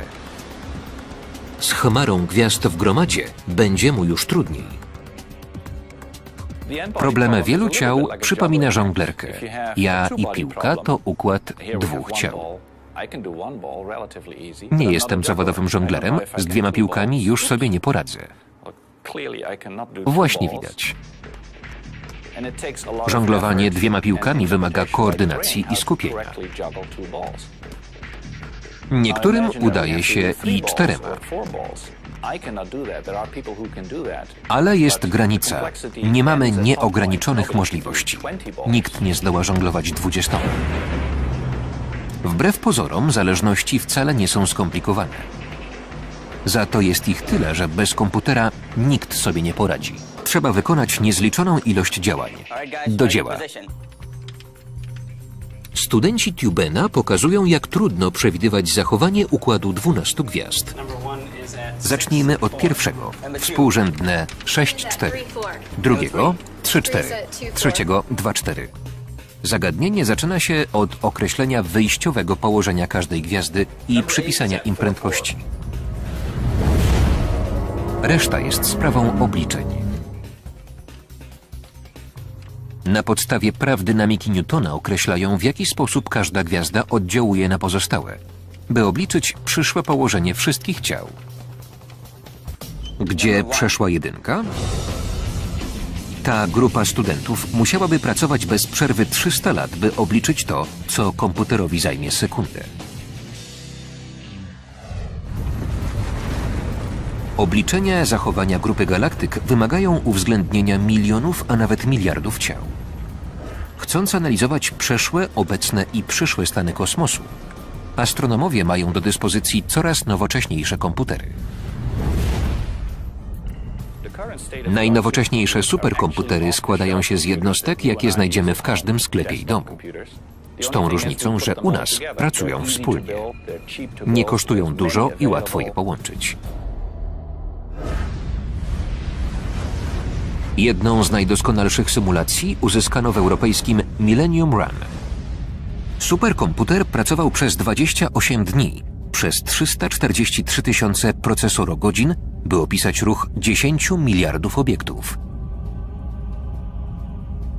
Z chmarą gwiazd w gromadzie będzie mu już trudniej. Problem wielu ciał przypomina żonglerkę. Ja i piłka to układ dwóch ciał. Nie jestem zawodowym żonglerem, z dwiema piłkami już sobie nie poradzę. Właśnie widać. Żonglowanie dwiema piłkami wymaga koordynacji i skupienia. Niektórym udaje się i czterema. Ale jest granica. Nie mamy nieograniczonych możliwości. Nikt nie zdoła żonglować dwudziestoma. Wbrew pozorom, zależności wcale nie są skomplikowane. Za to jest ich tyle, że bez komputera nikt sobie nie poradzi. Trzeba wykonać niezliczoną ilość działań. Do dzieła. Studenci Tubena pokazują, jak trudno przewidywać zachowanie układu 12 gwiazd. Zacznijmy od pierwszego, współrzędne 6-4, drugiego 3-4, trzeciego 2-4. Zagadnienie zaczyna się od określenia wyjściowego położenia każdej gwiazdy i przypisania im prędkości. Reszta jest sprawą obliczeń. Na podstawie praw dynamiki Newtona określają, w jaki sposób każda gwiazda oddziałuje na pozostałe, by obliczyć przyszłe położenie wszystkich ciał. Gdzie przeszła jedynka? Ta grupa studentów musiałaby pracować bez przerwy 300 lat, by obliczyć to, co komputerowi zajmie sekundę. Obliczenia zachowania grupy galaktyk wymagają uwzględnienia milionów, a nawet miliardów ciał. Chcąc analizować przeszłe, obecne i przyszłe stany kosmosu, astronomowie mają do dyspozycji coraz nowocześniejsze komputery. Najnowocześniejsze superkomputery składają się z jednostek, jakie znajdziemy w każdym sklepie i domu. Z tą różnicą, że u nas pracują wspólnie. Nie kosztują dużo i łatwo je połączyć. Jedną z najdoskonalszych symulacji uzyskano w europejskim Millennium Run. Superkomputer pracował przez 28 dni, przez 343 tysiące procesorogodzin, by opisać ruch 10 miliardów obiektów.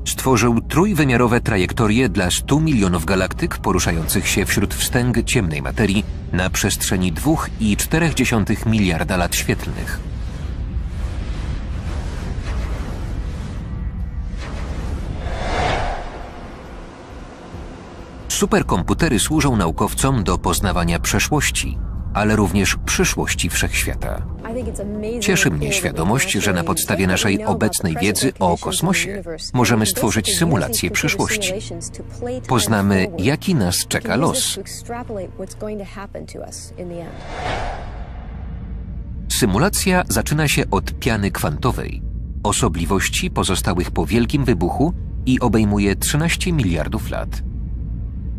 Stworzył trójwymiarowe trajektorie dla 100 milionów galaktyk poruszających się wśród wstęg ciemnej materii na przestrzeni 2,4 miliarda lat świetlnych. Superkomputery służą naukowcom do poznawania przeszłości, ale również przyszłości wszechświata. Cieszy mnie świadomość, że na podstawie naszej obecnej wiedzy o kosmosie możemy stworzyć symulację przyszłości. Poznamy, jaki nas czeka los. Symulacja zaczyna się od piany kwantowej, osobliwości pozostałych po wielkim wybuchu i obejmuje 13 miliardów lat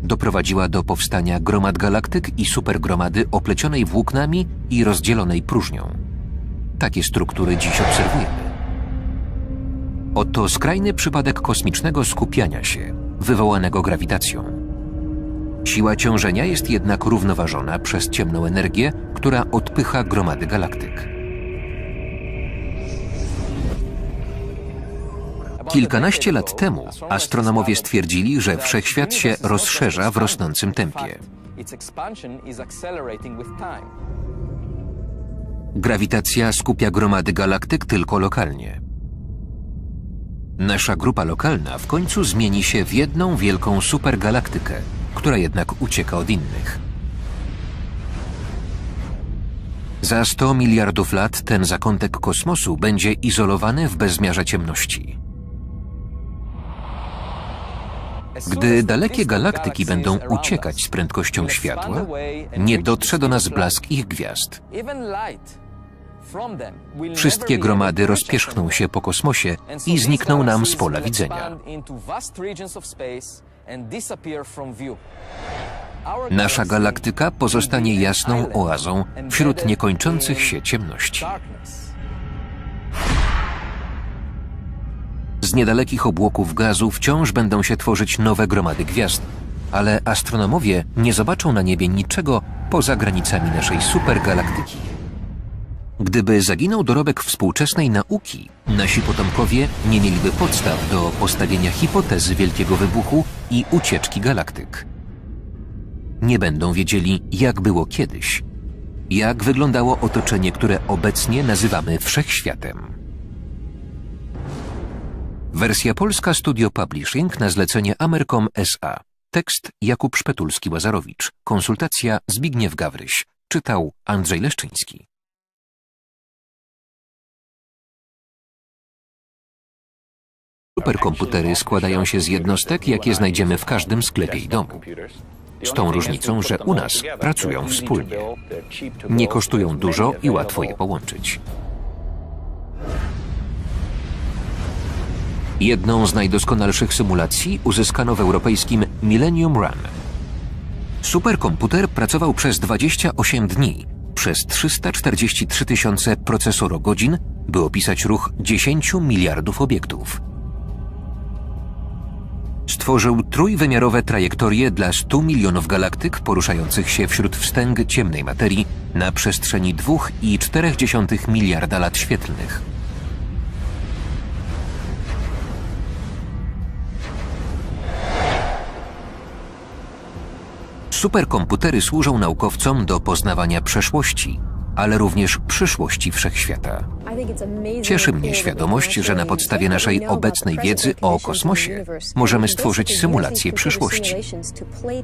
doprowadziła do powstania gromad galaktyk i supergromady oplecionej włóknami i rozdzielonej próżnią. Takie struktury dziś obserwujemy. Oto skrajny przypadek kosmicznego skupiania się, wywołanego grawitacją. Siła ciążenia jest jednak równoważona przez ciemną energię, która odpycha gromady galaktyk. Kilkanaście lat temu astronomowie stwierdzili, że wszechświat się rozszerza w rosnącym tempie. Grawitacja skupia gromady galaktyk tylko lokalnie. Nasza grupa lokalna w końcu zmieni się w jedną wielką supergalaktykę, która jednak ucieka od innych. Za 100 miliardów lat ten zakątek kosmosu będzie izolowany w bezmiarze ciemności. Gdy dalekie galaktyki będą uciekać z prędkością światła, nie dotrze do nas blask ich gwiazd. Wszystkie gromady rozpierzchną się po kosmosie i znikną nam z pola widzenia. Nasza galaktyka pozostanie jasną oazą wśród niekończących się ciemności. Z niedalekich obłoków gazu wciąż będą się tworzyć nowe gromady gwiazd, ale astronomowie nie zobaczą na niebie niczego poza granicami naszej supergalaktyki. Gdyby zaginął dorobek współczesnej nauki, nasi potomkowie nie mieliby podstaw do postawienia hipotezy wielkiego wybuchu i ucieczki galaktyk. Nie będą wiedzieli, jak było kiedyś, jak wyglądało otoczenie, które obecnie nazywamy wszechświatem. Wersja polska Studio Publishing na zlecenie Amercom S.A. Tekst Jakub Szpetulski-Łazarowicz. Konsultacja Zbigniew Gawryś. Czytał Andrzej Leszczyński. Superkomputery składają się z jednostek, jakie znajdziemy w każdym sklepie i domu. Z tą różnicą, że u nas pracują wspólnie. Nie kosztują dużo i łatwo je połączyć. Jedną z najdoskonalszych symulacji uzyskano w europejskim Millennium Run. Superkomputer pracował przez 28 dni, przez 343 tysiące procesorogodzin, by opisać ruch 10 miliardów obiektów. Stworzył trójwymiarowe trajektorie dla 100 milionów galaktyk poruszających się wśród wstęg ciemnej materii na przestrzeni 2,4 miliarda lat świetlnych. Superkomputery służą naukowcom do poznawania przeszłości, ale również przyszłości wszechświata. Cieszy mnie świadomość, że na podstawie naszej obecnej wiedzy o kosmosie możemy stworzyć symulację przyszłości.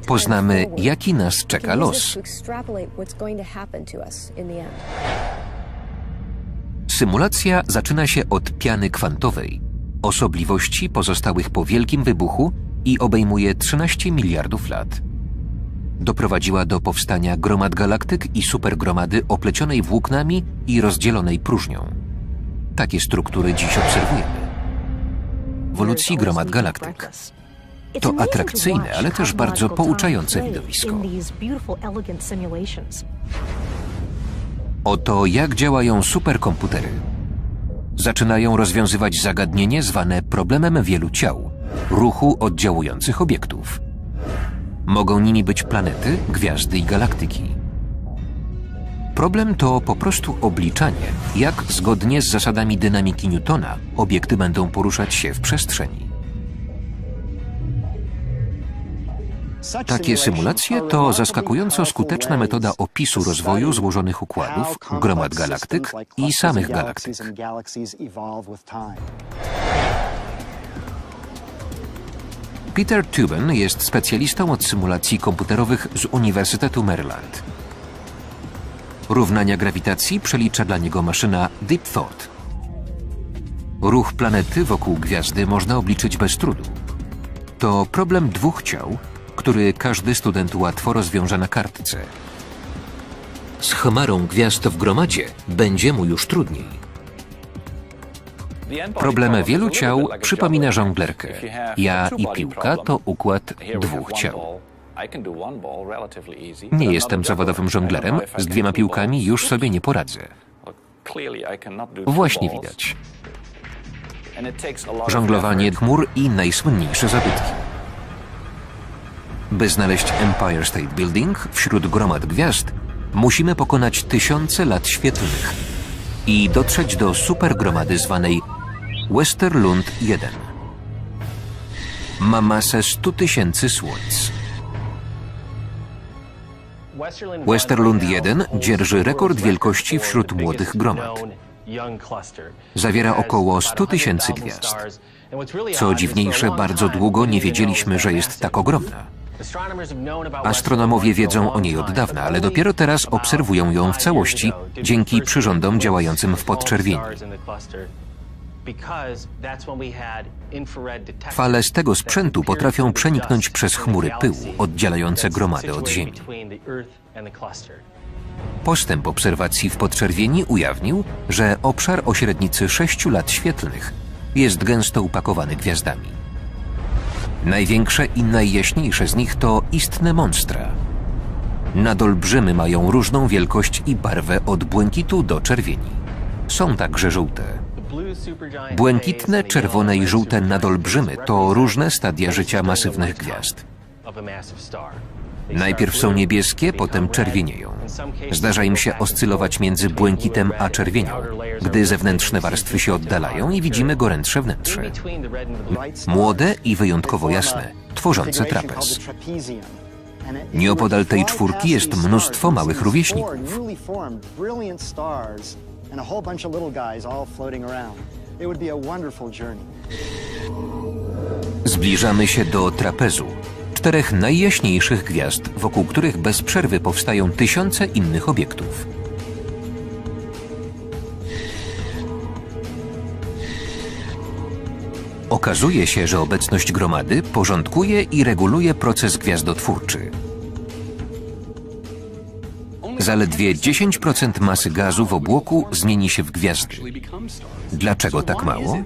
Poznamy, jaki nas czeka los. Symulacja zaczyna się od piany kwantowej, osobliwości pozostałych po wielkim wybuchu i obejmuje 13 miliardów lat doprowadziła do powstania gromad galaktyk i supergromady oplecionej włóknami i rozdzielonej próżnią. Takie struktury dziś obserwujemy. Ewolucji gromad galaktyk. To atrakcyjne, ale też bardzo pouczające widowisko. Oto jak działają superkomputery. zaczynają rozwiązywać zagadnienie zwane problemem wielu ciał, ruchu oddziałujących obiektów. Mogą nimi być planety, gwiazdy i galaktyki. Problem to po prostu obliczanie, jak zgodnie z zasadami dynamiki Newtona obiekty będą poruszać się w przestrzeni. Takie symulacje to zaskakująco skuteczna metoda opisu rozwoju złożonych układów, gromad galaktyk i samych galaktyk. Peter Tuben jest specjalistą od symulacji komputerowych z Uniwersytetu Maryland. Równania grawitacji przelicza dla niego maszyna Deep Thought. Ruch planety wokół gwiazdy można obliczyć bez trudu. To problem dwóch ciał, który każdy student łatwo rozwiąże na kartce. Z chmarą gwiazd w gromadzie będzie mu już trudniej. Problem wielu ciał przypomina żonglerkę. Ja i piłka to układ dwóch ciał. Nie jestem zawodowym żonglerem, z dwiema piłkami już sobie nie poradzę. Właśnie widać. Żonglowanie chmur i najsłynniejsze zabytki. By znaleźć Empire State Building wśród gromad gwiazd, musimy pokonać tysiące lat świetlnych i dotrzeć do supergromady zwanej Westerlund 1. Ma masę 100 tysięcy słońc. Westerlund 1 dzierży rekord wielkości wśród młodych gromad. Zawiera około 100 tysięcy gwiazd. Co dziwniejsze, bardzo długo nie wiedzieliśmy, że jest tak ogromna. Astronomowie wiedzą o niej od dawna, ale dopiero teraz obserwują ją w całości dzięki przyrządom działającym w podczerwieni. Fale z tego sprzętu potrafią przeniknąć przez chmury pyłu oddzielające gromady od Ziemi. Postęp obserwacji w podczerwieni ujawnił, że obszar o średnicy 6 lat świetlnych jest gęsto upakowany gwiazdami. Największe i najjaśniejsze z nich to istne monstra. Nadolbrzymy mają różną wielkość i barwę od błękitu do czerwieni. Są także żółte. Błękitne, czerwone i żółte nadolbrzymy to różne stadia życia masywnych gwiazd. Najpierw są niebieskie, potem czerwienieją. Zdarza im się oscylować między błękitem a czerwienią, gdy zewnętrzne warstwy się oddalają i widzimy gorętsze wnętrze. Młode i wyjątkowo jasne, tworzące trapez. Nieopodal tej czwórki jest mnóstwo małych rówieśników. Zbliżamy się do trapezu, czterech najjaśniejszych gwiazd, wokół których bez przerwy powstają tysiące innych obiektów. Okazuje się, że obecność gromady porządkuje i reguluje proces gwiazdotwórczy. Zaledwie 10% masy gazu w obłoku zmieni się w gwiazdy. Dlaczego tak mało?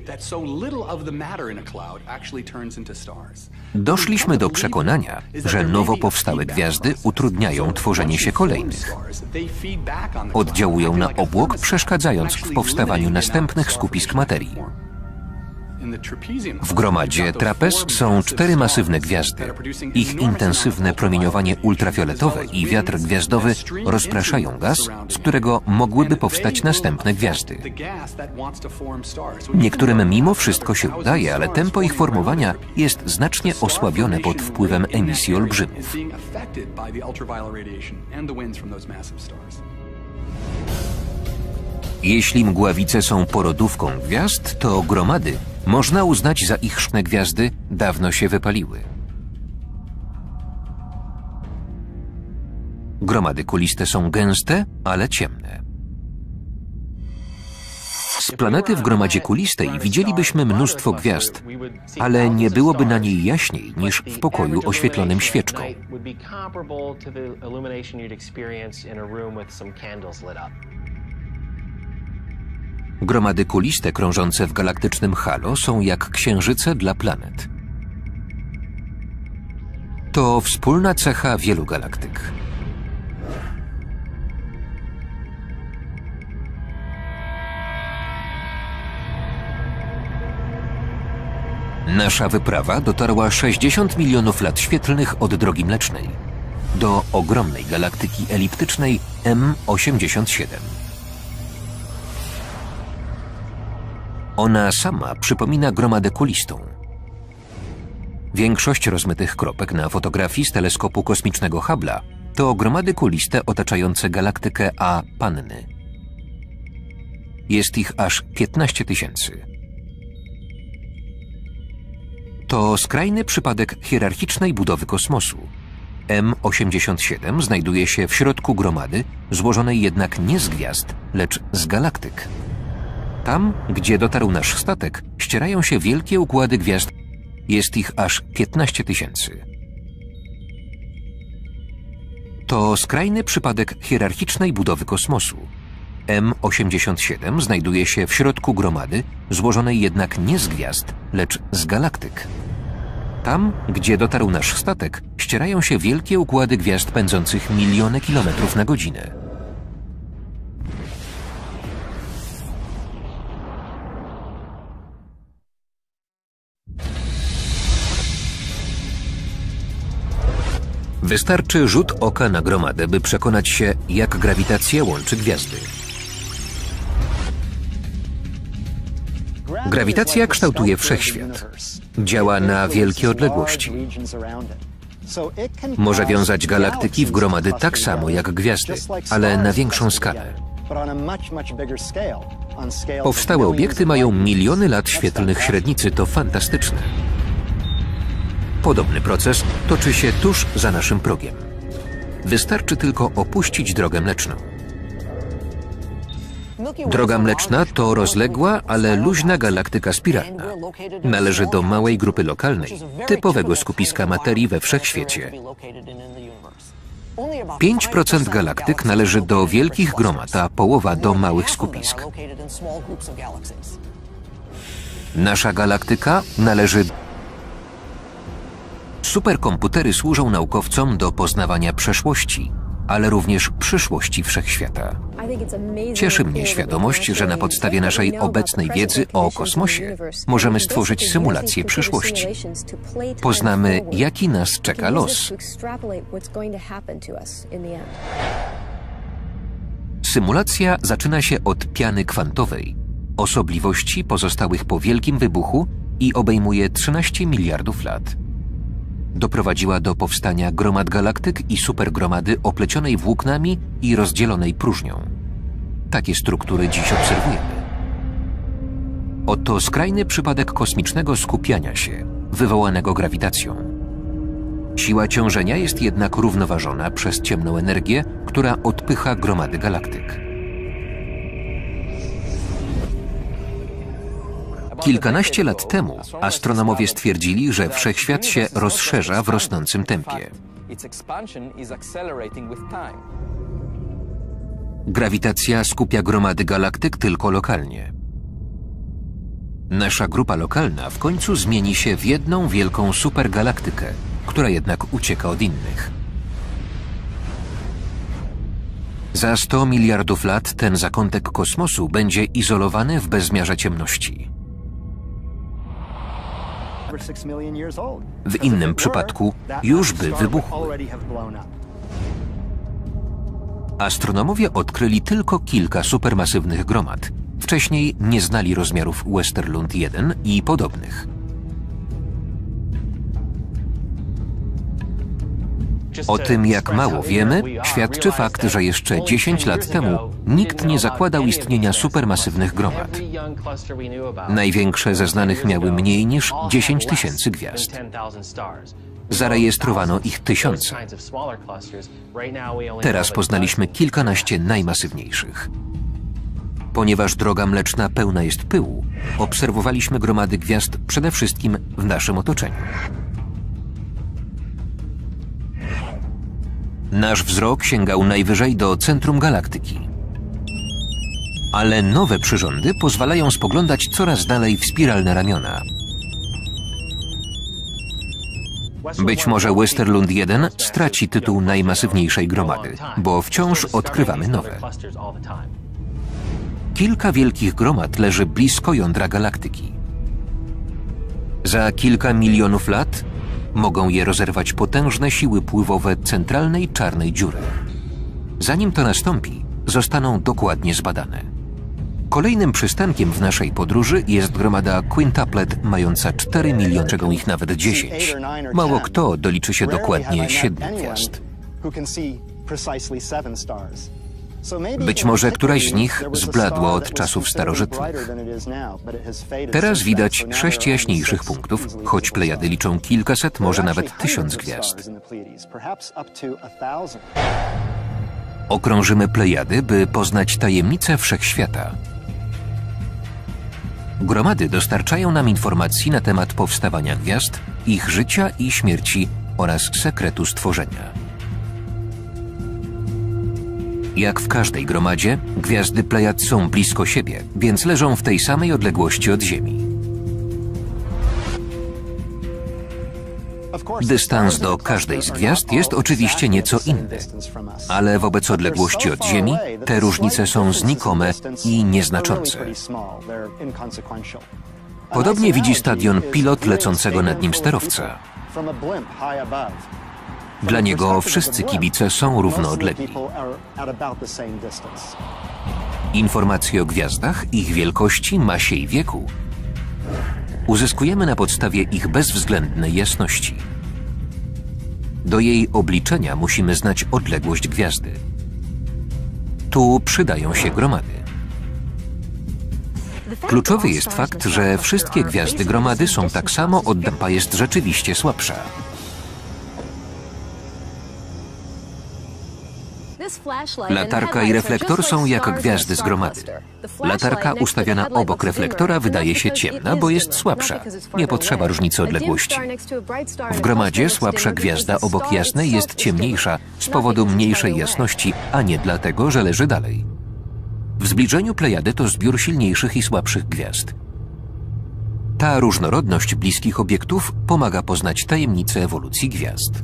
Doszliśmy do przekonania, że nowo powstałe gwiazdy utrudniają tworzenie się kolejnych. Oddziałują na obłok, przeszkadzając w powstawaniu następnych skupisk materii. W gromadzie trapez są cztery masywne gwiazdy. Ich intensywne promieniowanie ultrafioletowe i wiatr gwiazdowy rozpraszają gaz, z którego mogłyby powstać następne gwiazdy. Niektórym mimo wszystko się udaje, ale tempo ich formowania jest znacznie osłabione pod wpływem emisji olbrzymów. Jeśli mgławice są porodówką gwiazd, to gromady można uznać za ich szne gwiazdy dawno się wypaliły. Gromady kuliste są gęste, ale ciemne. Z planety w gromadzie kulistej widzielibyśmy mnóstwo gwiazd, ale nie byłoby na niej jaśniej niż w pokoju oświetlonym świeczką. Gromady kuliste krążące w galaktycznym halo są jak księżyce dla planet. To wspólna cecha wielu galaktyk. Nasza wyprawa dotarła 60 milionów lat świetlnych od drogi mlecznej do ogromnej galaktyki eliptycznej M87. Ona sama przypomina gromadę kulistą. Większość rozmytych kropek na fotografii z teleskopu kosmicznego Hubble'a to gromady kuliste otaczające galaktykę A Panny. Jest ich aż 15 tysięcy. To skrajny przypadek hierarchicznej budowy kosmosu. M87 znajduje się w środku gromady, złożonej jednak nie z gwiazd, lecz z galaktyk. Tam, gdzie dotarł nasz statek, ścierają się wielkie układy gwiazd. Jest ich aż 15 tysięcy. To skrajny przypadek hierarchicznej budowy kosmosu. M87 znajduje się w środku gromady, złożonej jednak nie z gwiazd, lecz z galaktyk. Tam, gdzie dotarł nasz statek, ścierają się wielkie układy gwiazd pędzących miliony kilometrów na godzinę. Wystarczy rzut oka na gromadę, by przekonać się, jak grawitacja łączy gwiazdy. Grawitacja kształtuje wszechświat. Działa na wielkie odległości. Może wiązać galaktyki w gromady tak samo jak gwiazdy, ale na większą skalę. Powstałe obiekty mają miliony lat świetlnych średnicy, to fantastyczne. Podobny proces toczy się tuż za naszym progiem. Wystarczy tylko opuścić drogę mleczną. Droga Mleczna to rozległa, ale luźna galaktyka spiralna. Należy do małej grupy lokalnej, typowego skupiska materii we wszechświecie. 5% galaktyk należy do wielkich gromad, a połowa do małych skupisk. Nasza galaktyka należy Superkomputery służą naukowcom do poznawania przeszłości, ale również przyszłości wszechświata. Cieszy mnie świadomość, że na podstawie naszej obecnej wiedzy o kosmosie możemy stworzyć symulację przyszłości. Poznamy, jaki nas czeka los. Symulacja zaczyna się od piany kwantowej, osobliwości pozostałych po wielkim wybuchu i obejmuje 13 miliardów lat doprowadziła do powstania gromad galaktyk i supergromady oplecionej włóknami i rozdzielonej próżnią. Takie struktury dziś obserwujemy. Oto skrajny przypadek kosmicznego skupiania się, wywołanego grawitacją. Siła ciążenia jest jednak równoważona przez ciemną energię, która odpycha gromady galaktyk. Kilkanaście lat temu astronomowie stwierdzili, że wszechświat się rozszerza w rosnącym tempie. Grawitacja skupia gromady galaktyk tylko lokalnie. Nasza grupa lokalna w końcu zmieni się w jedną wielką supergalaktykę, która jednak ucieka od innych. Za 100 miliardów lat ten zakątek kosmosu będzie izolowany w bezmiarze ciemności. W innym przypadku już by wybuchły. Astronomowie odkryli tylko kilka supermasywnych gromad. Wcześniej nie znali rozmiarów Westerlund 1 i podobnych. O tym, jak mało wiemy, świadczy fakt, że jeszcze 10 lat temu nikt nie zakładał istnienia supermasywnych gromad. Największe ze znanych miały mniej niż 10 tysięcy gwiazd. Zarejestrowano ich tysiące. Teraz poznaliśmy kilkanaście najmasywniejszych. Ponieważ droga mleczna pełna jest pyłu, obserwowaliśmy gromady gwiazd przede wszystkim w naszym otoczeniu. Nasz wzrok sięgał najwyżej do centrum galaktyki. Ale nowe przyrządy pozwalają spoglądać coraz dalej w spiralne ramiona. Być może Westerlund 1 straci tytuł najmasywniejszej gromady, bo wciąż odkrywamy nowe. Kilka wielkich gromad leży blisko jądra galaktyki. Za kilka milionów lat mogą je rozerwać potężne siły pływowe centralnej czarnej dziury. Zanim to nastąpi, zostaną dokładnie zbadane. Kolejnym przystankiem w naszej podróży jest gromada Quintuplet mająca 4 miliony, czego ich nawet 10. Mało kto doliczy się dokładnie 7 gwiazd. Być może któraś z nich zbladła od czasów starożytnych. Teraz widać sześć jaśniejszych punktów, choć Plejady liczą kilkaset, może nawet tysiąc gwiazd. Okrążymy Plejady, by poznać tajemnice wszechświata. Gromady dostarczają nam informacji na temat powstawania gwiazd, ich życia i śmierci oraz sekretu stworzenia. Jak w każdej gromadzie, gwiazdy Plejad są blisko siebie, więc leżą w tej samej odległości od Ziemi. Dystans do każdej z gwiazd jest oczywiście nieco inny, ale wobec odległości od Ziemi te różnice są znikome i nieznaczące. Podobnie widzi stadion pilot lecącego nad nim sterowca. Dla niego wszyscy kibice są równoodlegli. Informacje o gwiazdach, ich wielkości, masie i wieku uzyskujemy na podstawie ich bezwzględnej jasności. Do jej obliczenia musimy znać odległość gwiazdy. Tu przydają się gromady. Kluczowy jest fakt, że wszystkie gwiazdy gromady są tak samo, oddampa jest rzeczywiście słabsza. Latarka i reflektor są jak gwiazdy z gromady. Latarka ustawiona obok reflektora wydaje się ciemna, bo jest słabsza. Nie potrzeba różnicy odległości. W gromadzie słabsza gwiazda obok jasnej jest ciemniejsza z powodu mniejszej jasności, a nie dlatego, że leży dalej. W zbliżeniu Plejady to zbiór silniejszych i słabszych gwiazd. Ta różnorodność bliskich obiektów pomaga poznać tajemnicę ewolucji gwiazd.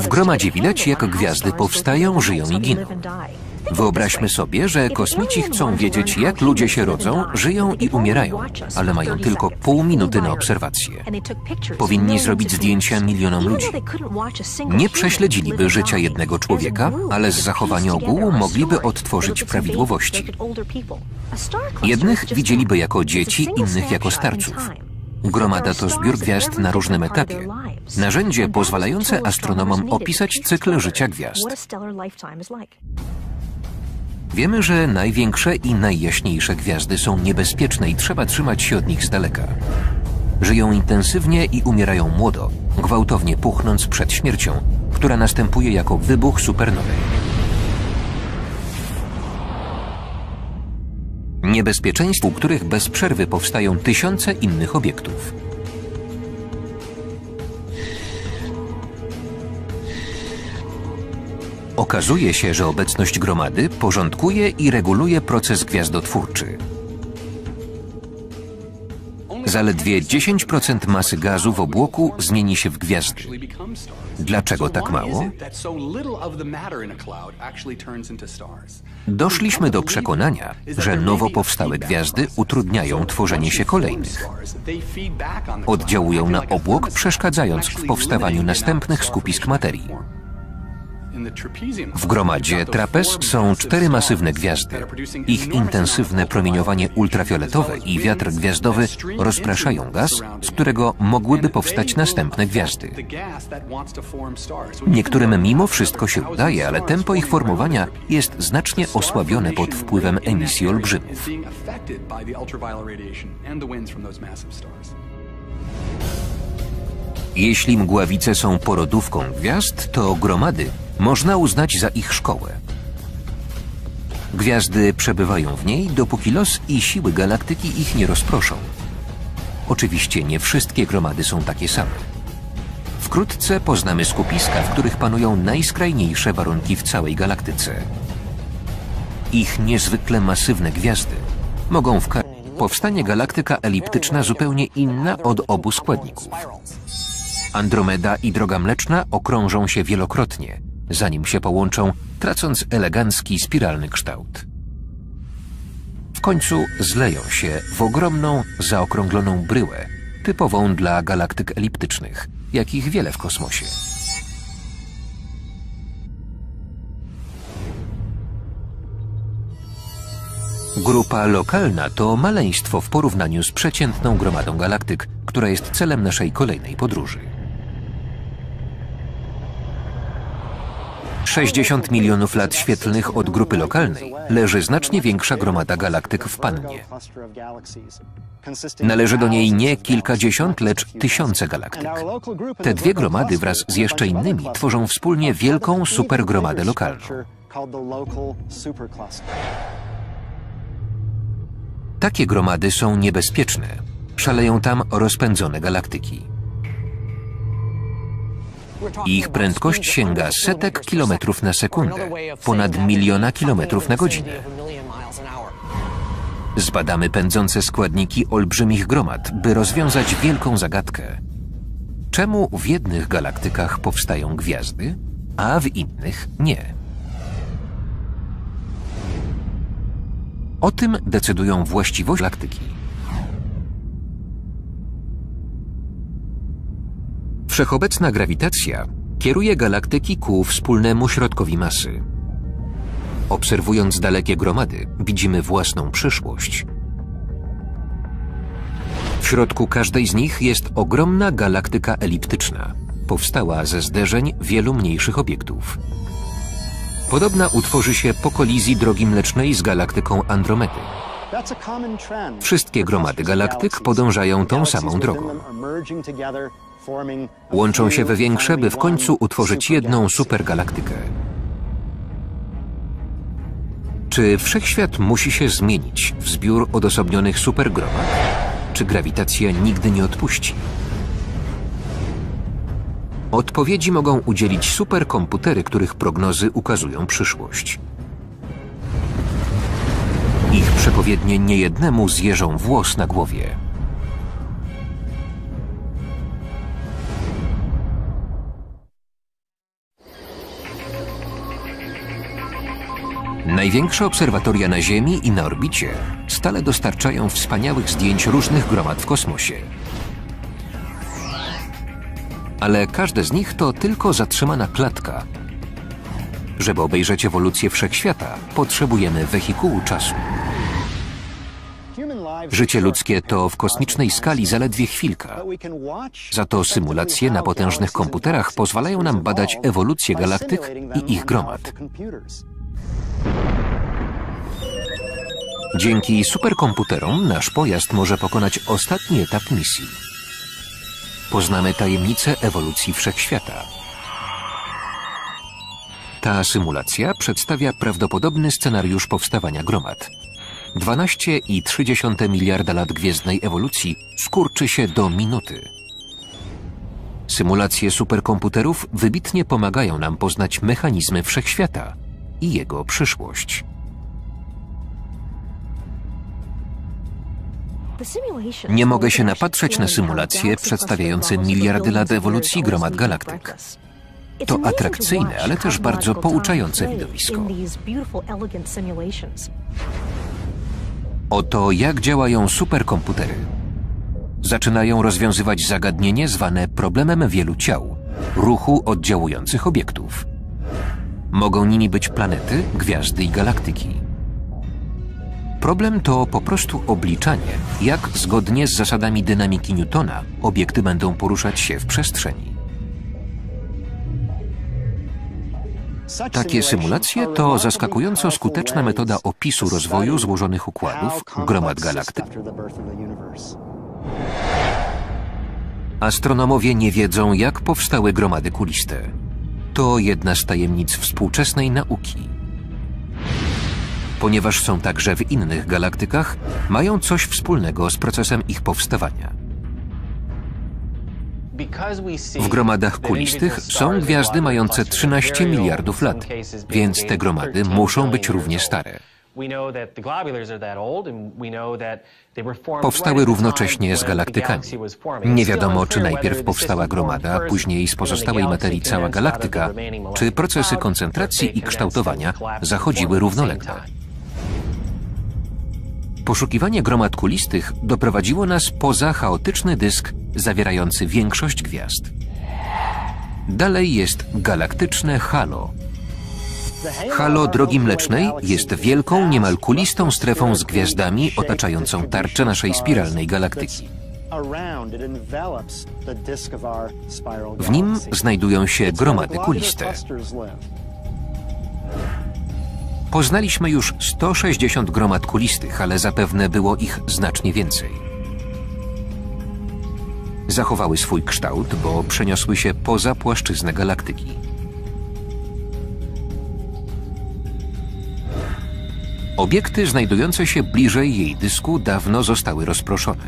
W gromadzie widać, jak gwiazdy powstają, żyją i giną. Wyobraźmy sobie, że kosmici chcą wiedzieć, jak ludzie się rodzą, żyją i umierają, ale mają tylko pół minuty na obserwację. Powinni zrobić zdjęcia milionom ludzi. Nie prześledziliby życia jednego człowieka, ale z zachowania ogółu mogliby odtworzyć prawidłowości. Jednych widzieliby jako dzieci, innych jako starców. Gromada to zbiór gwiazd na różnym etapie. Narzędzie pozwalające astronomom opisać cykl życia gwiazd. Wiemy, że największe i najjaśniejsze gwiazdy są niebezpieczne i trzeba trzymać się od nich z daleka. Żyją intensywnie i umierają młodo, gwałtownie puchnąc przed śmiercią, która następuje jako wybuch supernowej. Niebezpieczeństw, u których bez przerwy powstają tysiące innych obiektów. Okazuje się, że obecność gromady porządkuje i reguluje proces gwiazdotwórczy. Zaledwie 10% masy gazu w obłoku zmieni się w gwiazdy. Dlaczego tak mało? Doszliśmy do przekonania, że nowo powstałe gwiazdy utrudniają tworzenie się kolejnych. Oddziałują na obłok, przeszkadzając w powstawaniu następnych skupisk materii. W gromadzie trapez są cztery masywne gwiazdy. Ich intensywne promieniowanie ultrafioletowe i wiatr gwiazdowy rozpraszają gaz, z którego mogłyby powstać następne gwiazdy. Niektórym mimo wszystko się udaje, ale tempo ich formowania jest znacznie osłabione pod wpływem emisji olbrzymów. Jeśli mgławice są porodówką gwiazd, to gromady można uznać za ich szkołę. Gwiazdy przebywają w niej, dopóki los i siły galaktyki ich nie rozproszą. Oczywiście nie wszystkie gromady są takie same. Wkrótce poznamy skupiska, w których panują najskrajniejsze warunki w całej galaktyce. Ich niezwykle masywne gwiazdy mogą w powstanie galaktyka eliptyczna zupełnie inna od obu składników. Andromeda i Droga Mleczna okrążą się wielokrotnie, zanim się połączą, tracąc elegancki spiralny kształt. W końcu zleją się w ogromną, zaokrągloną bryłę, typową dla galaktyk eliptycznych, jakich wiele w kosmosie. Grupa lokalna to maleństwo w porównaniu z przeciętną gromadą galaktyk, która jest celem naszej kolejnej podróży. 60 milionów lat świetlnych od grupy lokalnej leży znacznie większa gromada galaktyk w Pannie. Należy do niej nie kilkadziesiąt, lecz tysiące galaktyk. Te dwie gromady wraz z jeszcze innymi tworzą wspólnie wielką supergromadę lokalną. Takie gromady są niebezpieczne. Szaleją tam rozpędzone galaktyki. Ich prędkość sięga setek kilometrów na sekundę, ponad miliona kilometrów na godzinę. Zbadamy pędzące składniki olbrzymich gromad, by rozwiązać wielką zagadkę. Czemu w jednych galaktykach powstają gwiazdy, a w innych nie? O tym decydują właściwości galaktyki. Wszechobecna grawitacja kieruje galaktyki ku wspólnemu środkowi masy. Obserwując dalekie gromady, widzimy własną przyszłość. W środku każdej z nich jest ogromna galaktyka eliptyczna. Powstała ze zderzeń wielu mniejszych obiektów. Podobna utworzy się po kolizji drogi mlecznej z galaktyką Andromedy. Wszystkie gromady galaktyk podążają tą samą drogą. Łączą się we większe, by w końcu utworzyć jedną supergalaktykę. Czy wszechświat musi się zmienić w zbiór odosobnionych supergromad? Czy grawitacja nigdy nie odpuści? Odpowiedzi mogą udzielić superkomputery, których prognozy ukazują przyszłość. Ich przepowiednie niejednemu zjeżą włos na głowie. Największe obserwatoria na Ziemi i na orbicie stale dostarczają wspaniałych zdjęć różnych gromad w kosmosie. Ale każde z nich to tylko zatrzymana klatka. Żeby obejrzeć ewolucję wszechświata, potrzebujemy wehikułu czasu. Życie ludzkie to w kosmicznej skali zaledwie chwilka. Za to symulacje na potężnych komputerach pozwalają nam badać ewolucję galaktyk i ich gromad. Dzięki superkomputerom nasz pojazd może pokonać ostatni etap misji. Poznamy tajemnicę ewolucji wszechświata. Ta symulacja przedstawia prawdopodobny scenariusz powstawania gromad. 12,3 miliarda lat gwiezdnej ewolucji skurczy się do minuty. Symulacje superkomputerów wybitnie pomagają nam poznać mechanizmy wszechświata i jego przyszłość. Nie mogę się napatrzeć na symulacje przedstawiające miliardy lat ewolucji gromad galaktyk. To atrakcyjne, ale też bardzo pouczające widowisko. Oto jak działają superkomputery. Zaczynają rozwiązywać zagadnienie zwane problemem wielu ciał, ruchu oddziałujących obiektów. Mogą nimi być planety, gwiazdy i galaktyki. Problem to po prostu obliczanie, jak zgodnie z zasadami dynamiki Newtona obiekty będą poruszać się w przestrzeni. Takie symulacje to zaskakująco skuteczna metoda opisu rozwoju złożonych układów, gromad galaktyk. Astronomowie nie wiedzą, jak powstały gromady kuliste. To jedna z tajemnic współczesnej nauki ponieważ są także w innych galaktykach, mają coś wspólnego z procesem ich powstawania. W gromadach kulistych są gwiazdy mające 13 miliardów lat, więc te gromady muszą być równie stare. Powstały równocześnie z galaktykami. Nie wiadomo, czy najpierw powstała gromada, a później z pozostałej materii cała galaktyka, czy procesy koncentracji i kształtowania zachodziły równolegle. Poszukiwanie gromad kulistych doprowadziło nas poza chaotyczny dysk zawierający większość gwiazd. Dalej jest galaktyczne halo. Halo Drogi Mlecznej jest wielką, niemal kulistą strefą z gwiazdami otaczającą tarczę naszej spiralnej galaktyki. W nim znajdują się gromady kuliste. Poznaliśmy już 160 gromad kulistych, ale zapewne było ich znacznie więcej. Zachowały swój kształt, bo przeniosły się poza płaszczyznę galaktyki. Obiekty znajdujące się bliżej jej dysku dawno zostały rozproszone.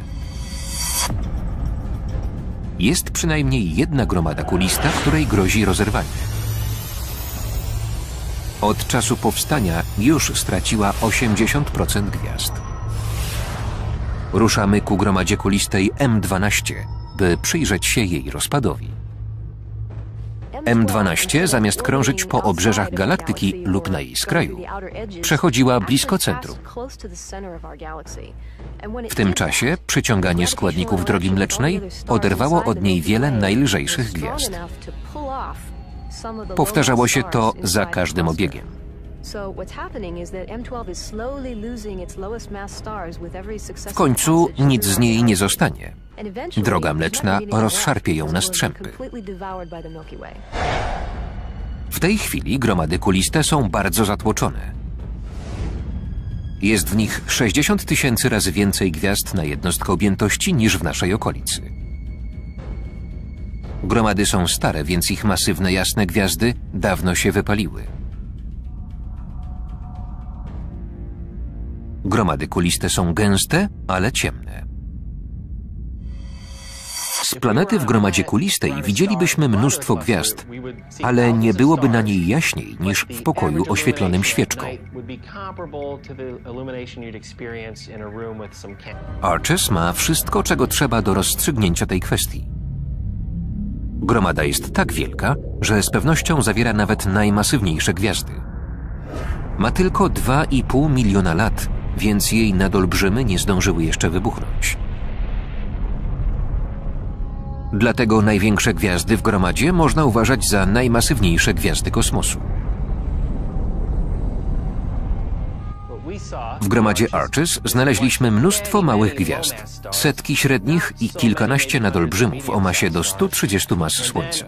Jest przynajmniej jedna gromada kulista, której grozi rozerwanie. Od czasu powstania już straciła 80% gwiazd. Ruszamy ku gromadzie kulistej M12, by przyjrzeć się jej rozpadowi. M12, zamiast krążyć po obrzeżach galaktyki lub na jej skraju, przechodziła blisko centrum. W tym czasie przyciąganie składników drogi mlecznej oderwało od niej wiele najlżejszych gwiazd. Powtarzało się to za każdym obiegiem. W końcu nic z niej nie zostanie. Droga mleczna rozszarpie ją na strzępy. W tej chwili gromady kuliste są bardzo zatłoczone. Jest w nich 60 tysięcy razy więcej gwiazd na jednostkę objętości niż w naszej okolicy. Gromady są stare, więc ich masywne jasne gwiazdy dawno się wypaliły. Gromady kuliste są gęste, ale ciemne. Z planety w gromadzie kulistej widzielibyśmy mnóstwo gwiazd, ale nie byłoby na niej jaśniej niż w pokoju oświetlonym świeczką. Arches ma wszystko, czego trzeba do rozstrzygnięcia tej kwestii. Gromada jest tak wielka, że z pewnością zawiera nawet najmasywniejsze gwiazdy. Ma tylko 2,5 miliona lat, więc jej nadolbrzymy nie zdążyły jeszcze wybuchnąć. Dlatego największe gwiazdy w gromadzie można uważać za najmasywniejsze gwiazdy kosmosu. W gromadzie Arches znaleźliśmy mnóstwo małych gwiazd, setki średnich i kilkanaście nadolbrzymów o masie do 130 mas Słońca.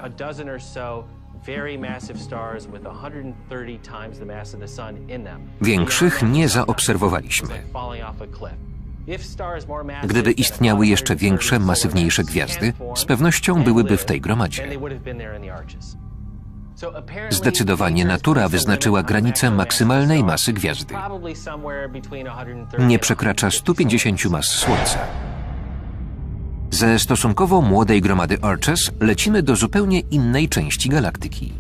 Większych nie zaobserwowaliśmy. Gdyby istniały jeszcze większe, masywniejsze gwiazdy, z pewnością byłyby w tej gromadzie. Zdecydowanie natura wyznaczyła granicę maksymalnej masy gwiazdy. Nie przekracza 150 mas Słońca. Ze stosunkowo młodej gromady Arches lecimy do zupełnie innej części galaktyki.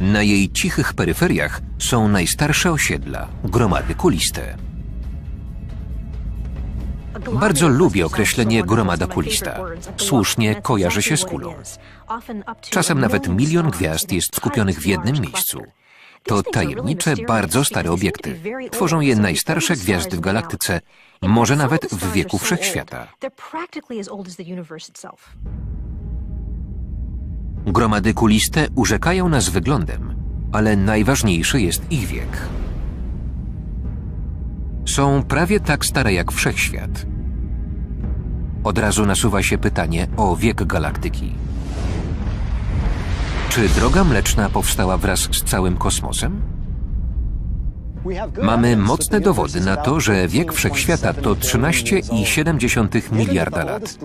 Na jej cichych peryferiach są najstarsze osiedla, gromady kuliste. Bardzo lubię określenie gromada kulista. Słusznie kojarzy się z kulą. Czasem nawet milion gwiazd jest skupionych w jednym miejscu. To tajemnicze, bardzo stare obiekty. Tworzą je najstarsze gwiazdy w galaktyce, może nawet w wieku wszechświata. Gromady kuliste urzekają nas wyglądem, ale najważniejszy jest ich wiek. Są prawie tak stare jak wszechświat. Od razu nasuwa się pytanie o wiek galaktyki. Czy droga mleczna powstała wraz z całym kosmosem? Mamy mocne dowody na to, że wiek wszechświata to 13,7 miliarda lat.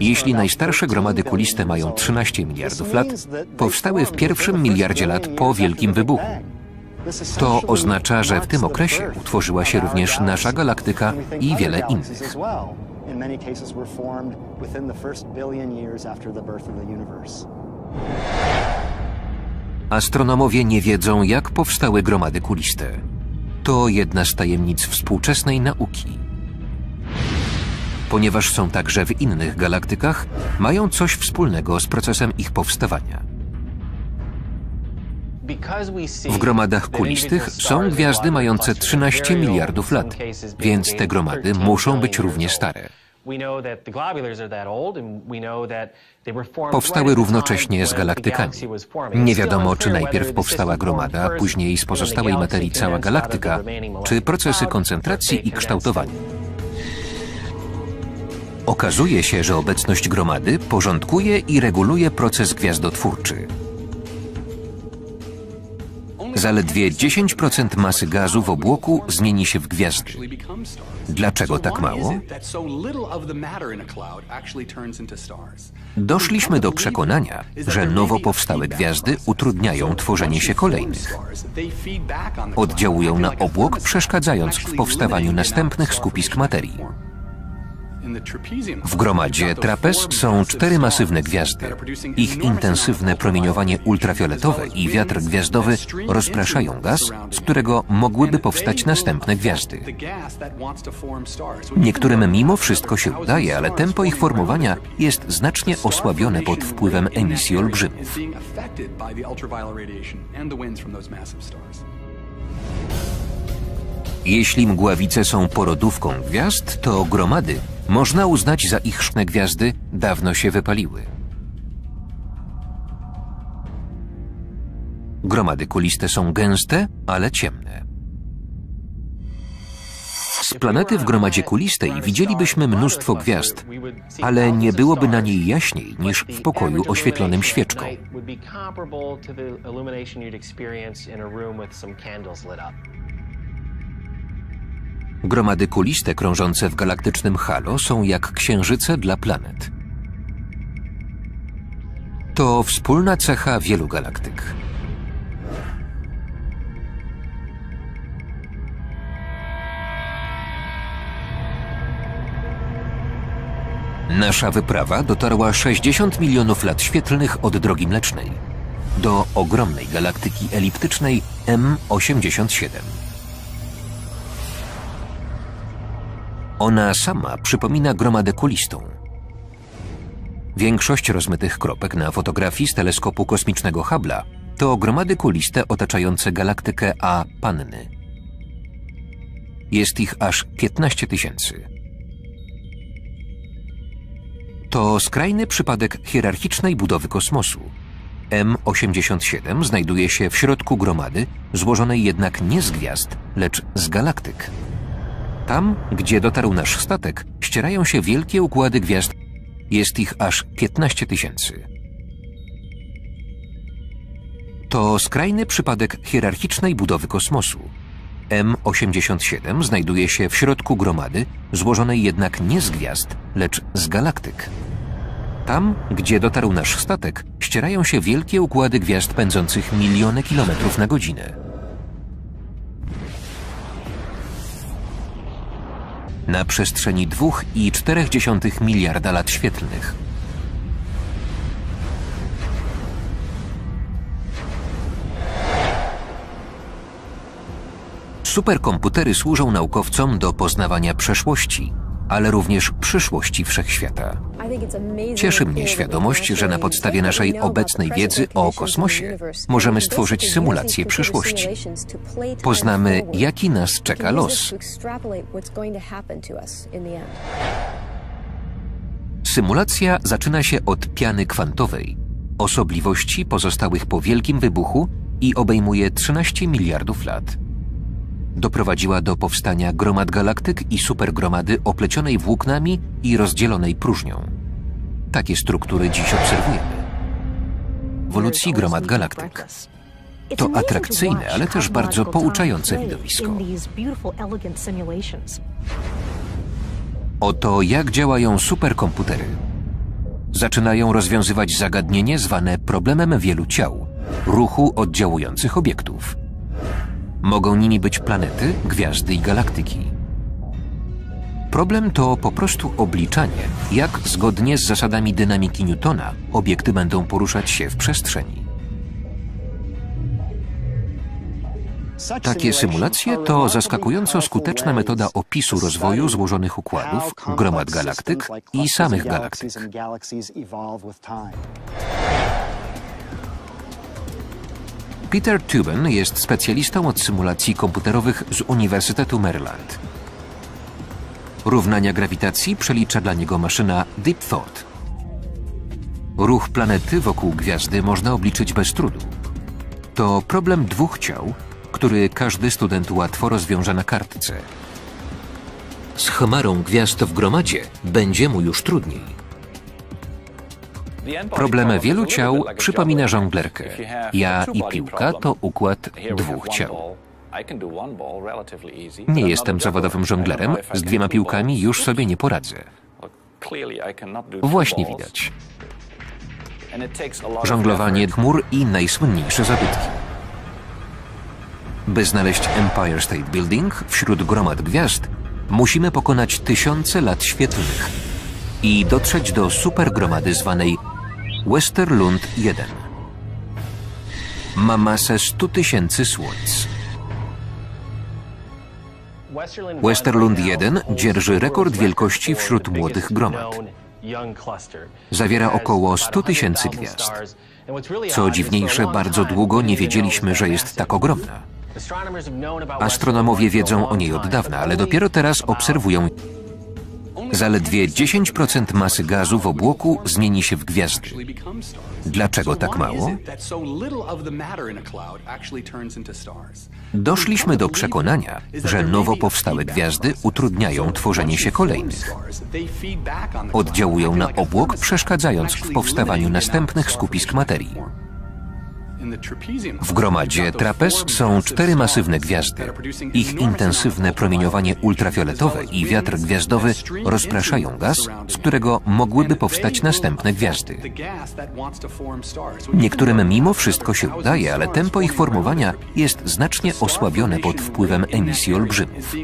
Jeśli najstarsze gromady kuliste mają 13 miliardów lat, powstały w pierwszym miliardzie lat po Wielkim Wybuchu. To oznacza, że w tym okresie utworzyła się również nasza galaktyka i wiele innych. Astronomowie nie wiedzą, jak powstały gromady kuliste. To jedna z tajemnic współczesnej nauki. Ponieważ są także w innych galaktykach, mają coś wspólnego z procesem ich powstawania. W gromadach kulistych są gwiazdy mające 13 miliardów lat, więc te gromady muszą być równie stare. Powstały równocześnie z galaktykami. Nie wiadomo, czy najpierw powstała gromada, później z pozostałej materii cała galaktyka, czy procesy koncentracji i kształtowania. Okazuje się, że obecność gromady porządkuje i reguluje proces gwiazdotwórczy. Zaledwie 10% masy gazu w obłoku zmieni się w gwiazdy. Dlaczego tak mało? Doszliśmy do przekonania, że nowo powstałe gwiazdy utrudniają tworzenie się kolejnych. Oddziałują na obłok, przeszkadzając w powstawaniu następnych skupisk materii. W gromadzie trapez są cztery masywne gwiazdy. Ich intensywne promieniowanie ultrafioletowe i wiatr gwiazdowy rozpraszają gaz, z którego mogłyby powstać następne gwiazdy. Niektórym mimo wszystko się udaje, ale tempo ich formowania jest znacznie osłabione pod wpływem emisji olbrzymów. Jeśli mgławice są porodówką gwiazd, to gromady można uznać za ich szne gwiazdy dawno się wypaliły. Gromady kuliste są gęste, ale ciemne. Z planety w gromadzie kulistej widzielibyśmy mnóstwo gwiazd, ale nie byłoby na niej jaśniej niż w pokoju oświetlonym świeczką. Gromady kuliste krążące w galaktycznym halo są jak księżyce dla planet. To wspólna cecha wielu galaktyk. Nasza wyprawa dotarła 60 milionów lat świetlnych od drogi mlecznej do ogromnej galaktyki eliptycznej M87. Ona sama przypomina gromadę kulistą. Większość rozmytych kropek na fotografii z teleskopu kosmicznego Hubble'a to gromady kuliste otaczające galaktykę A Panny. Jest ich aż 15 tysięcy. To skrajny przypadek hierarchicznej budowy kosmosu. M87 znajduje się w środku gromady, złożonej jednak nie z gwiazd, lecz z galaktyk. Tam, gdzie dotarł nasz statek, ścierają się wielkie układy gwiazd. Jest ich aż 15 tysięcy. To skrajny przypadek hierarchicznej budowy kosmosu. M87 znajduje się w środku gromady, złożonej jednak nie z gwiazd, lecz z galaktyk. Tam, gdzie dotarł nasz statek, ścierają się wielkie układy gwiazd pędzących miliony kilometrów na godzinę. Na przestrzeni 2,4 miliarda lat świetlnych. Superkomputery służą naukowcom do poznawania przeszłości, ale również przyszłości wszechświata. Cieszy mnie świadomość, że na podstawie naszej obecnej wiedzy o kosmosie możemy stworzyć symulację przyszłości. Poznamy, jaki nas czeka los. Symulacja zaczyna się od piany kwantowej, osobliwości pozostałych po wielkim wybuchu i obejmuje 13 miliardów lat doprowadziła do powstania gromad galaktyk i supergromady oplecionej włóknami i rozdzielonej próżnią. Takie struktury dziś obserwujemy. Ewolucji gromad galaktyk. To atrakcyjne, ale też bardzo pouczające widowisko. Oto jak działają superkomputery. Zaczynają rozwiązywać zagadnienie zwane problemem wielu ciał, ruchu oddziałujących obiektów. Mogą nimi być planety, gwiazdy i galaktyki. Problem to po prostu obliczanie, jak zgodnie z zasadami dynamiki Newtona obiekty będą poruszać się w przestrzeni. Takie symulacje to zaskakująco skuteczna metoda opisu rozwoju złożonych układów, gromad galaktyk i samych galaktyk. Peter Tuben jest specjalistą od symulacji komputerowych z Uniwersytetu Maryland. Równania grawitacji przelicza dla niego maszyna Deep Thought. Ruch planety wokół gwiazdy można obliczyć bez trudu. To problem dwóch ciał, który każdy student łatwo rozwiąże na kartce. Z chmarą gwiazd w gromadzie będzie mu już trudniej. Problem wielu ciał przypomina żonglerkę. Ja i piłka to układ dwóch ciał. Nie jestem zawodowym żonglerem, z dwiema piłkami już sobie nie poradzę. Właśnie widać. Żonglowanie chmur i najsłynniejsze zabytki. By znaleźć Empire State Building wśród gromad gwiazd, musimy pokonać tysiące lat świetlnych i dotrzeć do supergromady zwanej Westerlund 1. Ma masę 100 tysięcy słońc. Westerlund 1 dzierży rekord wielkości wśród młodych gromad. Zawiera około 100 tysięcy gwiazd. Co dziwniejsze, bardzo długo nie wiedzieliśmy, że jest tak ogromna. Astronomowie wiedzą o niej od dawna, ale dopiero teraz obserwują. Zaledwie 10% masy gazu w obłoku zmieni się w gwiazdy. Dlaczego tak mało? Doszliśmy do przekonania, że nowo powstałe gwiazdy utrudniają tworzenie się kolejnych. Oddziałują na obłok, przeszkadzając w powstawaniu następnych skupisk materii. W gromadzie trapez są cztery masywne gwiazdy. Ich intensywne promieniowanie ultrafioletowe i wiatr gwiazdowy rozpraszają gaz, z którego mogłyby powstać następne gwiazdy. Niektórym mimo wszystko się udaje, ale tempo ich formowania jest znacznie osłabione pod wpływem emisji olbrzymów.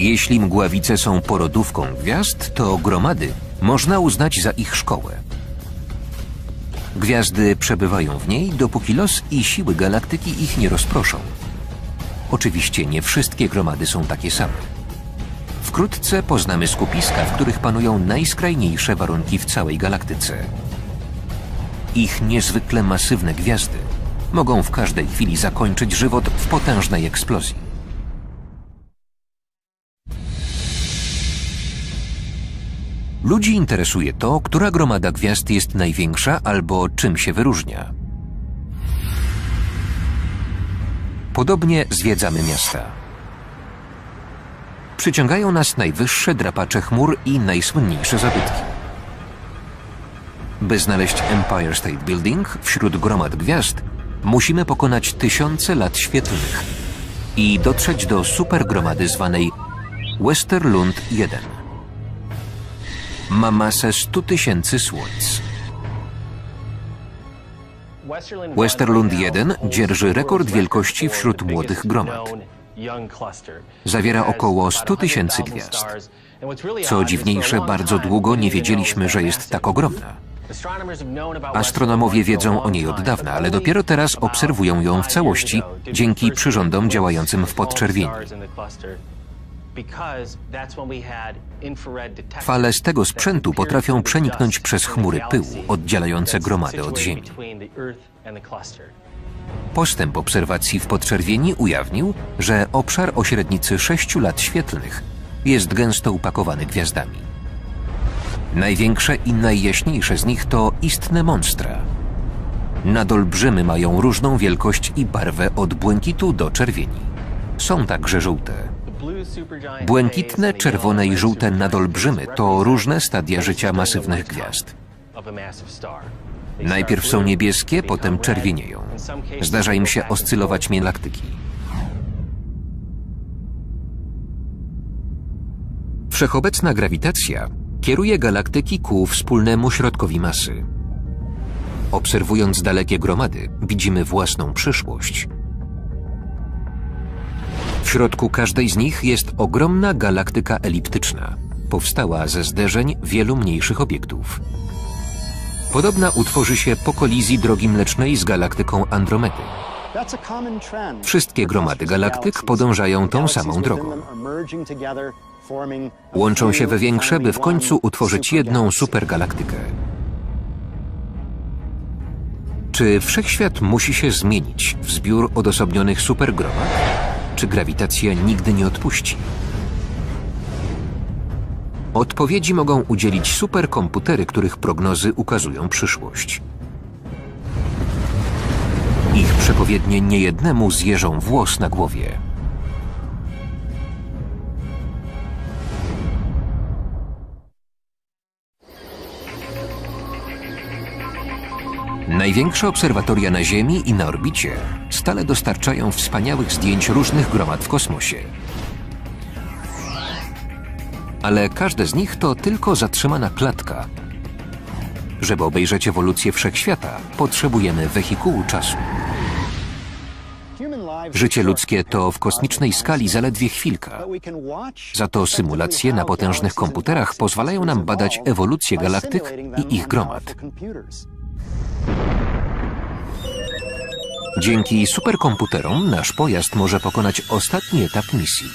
Jeśli mgławice są porodówką gwiazd, to gromady można uznać za ich szkołę. Gwiazdy przebywają w niej, dopóki los i siły galaktyki ich nie rozproszą. Oczywiście nie wszystkie gromady są takie same. Wkrótce poznamy skupiska, w których panują najskrajniejsze warunki w całej galaktyce. Ich niezwykle masywne gwiazdy mogą w każdej chwili zakończyć żywot w potężnej eksplozji. Ludzi interesuje to, która gromada gwiazd jest największa albo czym się wyróżnia. Podobnie zwiedzamy miasta. Przyciągają nas najwyższe drapacze chmur i najsłynniejsze zabytki. By znaleźć Empire State Building wśród gromad gwiazd, musimy pokonać tysiące lat świetlnych i dotrzeć do supergromady zwanej Westerlund 1 ma masę 100 tysięcy słońc. Westerlund 1 dzierży rekord wielkości wśród młodych gromad. Zawiera około 100 tysięcy gwiazd. Co dziwniejsze, bardzo długo nie wiedzieliśmy, że jest tak ogromna. Astronomowie wiedzą o niej od dawna, ale dopiero teraz obserwują ją w całości dzięki przyrządom działającym w podczerwieni. Fale z tego sprzętu potrafią przeniknąć przez chmury pyłu oddzielające gromadę od Ziemi. Postęp obserwacji w podczerwieni ujawnił, że obszar o średnicy 6 lat świetlnych jest gęsto upakowany gwiazdami. Największe i najjaśniejsze z nich to istne monstra. Nadolbrzymy mają różną wielkość i barwę od błękitu do czerwieni. Są także żółte. Błękitne, czerwone i żółte nadolbrzymy to różne stadia życia masywnych gwiazd. Najpierw są niebieskie, potem czerwienieją. Zdarza im się oscylować mielaktyki. Wszechobecna grawitacja kieruje galaktyki ku wspólnemu środkowi masy. Obserwując dalekie gromady, widzimy własną przyszłość – w środku każdej z nich jest ogromna galaktyka eliptyczna. Powstała ze zderzeń wielu mniejszych obiektów. Podobna utworzy się po kolizji drogi mlecznej z galaktyką Andromedy. Wszystkie gromady galaktyk podążają tą samą drogą. Łączą się we większe, by w końcu utworzyć jedną supergalaktykę. Czy wszechświat musi się zmienić w zbiór odosobnionych supergromad? Czy grawitacja nigdy nie odpuści? Odpowiedzi mogą udzielić superkomputery, których prognozy ukazują przyszłość. Ich przepowiednie niejednemu zjeżą włos na głowie. Największe obserwatoria na Ziemi i na orbicie stale dostarczają wspaniałych zdjęć różnych gromad w kosmosie. Ale każde z nich to tylko zatrzymana klatka. Żeby obejrzeć ewolucję wszechświata, potrzebujemy wehikułu czasu. Życie ludzkie to w kosmicznej skali zaledwie chwilka. Za to symulacje na potężnych komputerach pozwalają nam badać ewolucję galaktyk i ich gromad. Dzięki superkomputerom nasz pojazd może pokonać ostatni etap misji.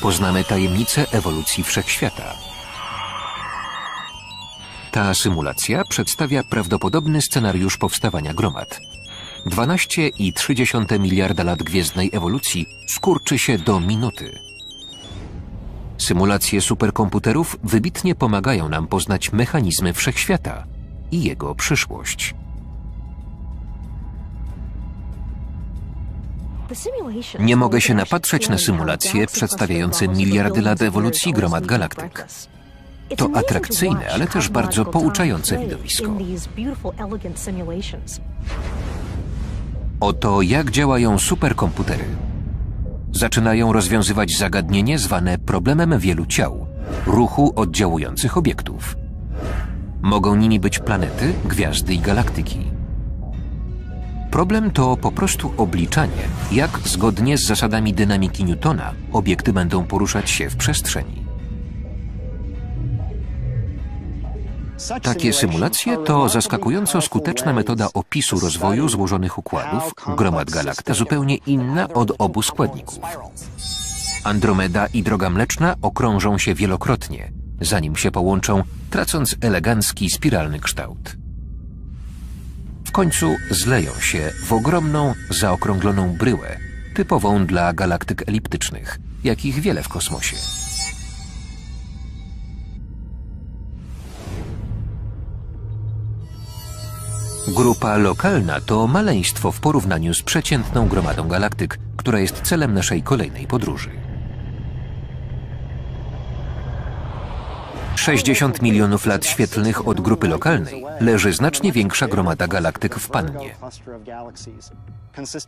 Poznamy tajemnicę ewolucji wszechświata. Ta symulacja przedstawia prawdopodobny scenariusz powstawania gromad. 12,3 miliarda lat gwiezdnej ewolucji skurczy się do minuty. Symulacje superkomputerów wybitnie pomagają nam poznać mechanizmy wszechświata i jego przyszłość. Nie mogę się napatrzeć na symulacje przedstawiające miliardy lat ewolucji gromad galaktyk. To atrakcyjne, ale też bardzo pouczające widowisko. Oto jak działają superkomputery. Zaczynają rozwiązywać zagadnienie zwane problemem wielu ciał, ruchu oddziałujących obiektów. Mogą nimi być planety, gwiazdy i galaktyki. Problem to po prostu obliczanie, jak zgodnie z zasadami dynamiki Newtona obiekty będą poruszać się w przestrzeni. Takie symulacje to zaskakująco skuteczna metoda opisu rozwoju złożonych układów, gromad galakty zupełnie inna od obu składników. Andromeda i Droga Mleczna okrążą się wielokrotnie, zanim się połączą, tracąc elegancki spiralny kształt. W końcu zleją się w ogromną, zaokrągloną bryłę, typową dla galaktyk eliptycznych, jakich wiele w kosmosie. Grupa lokalna to maleństwo w porównaniu z przeciętną gromadą galaktyk, która jest celem naszej kolejnej podróży. 60 milionów lat świetlnych od grupy lokalnej leży znacznie większa gromada galaktyk w Pannie.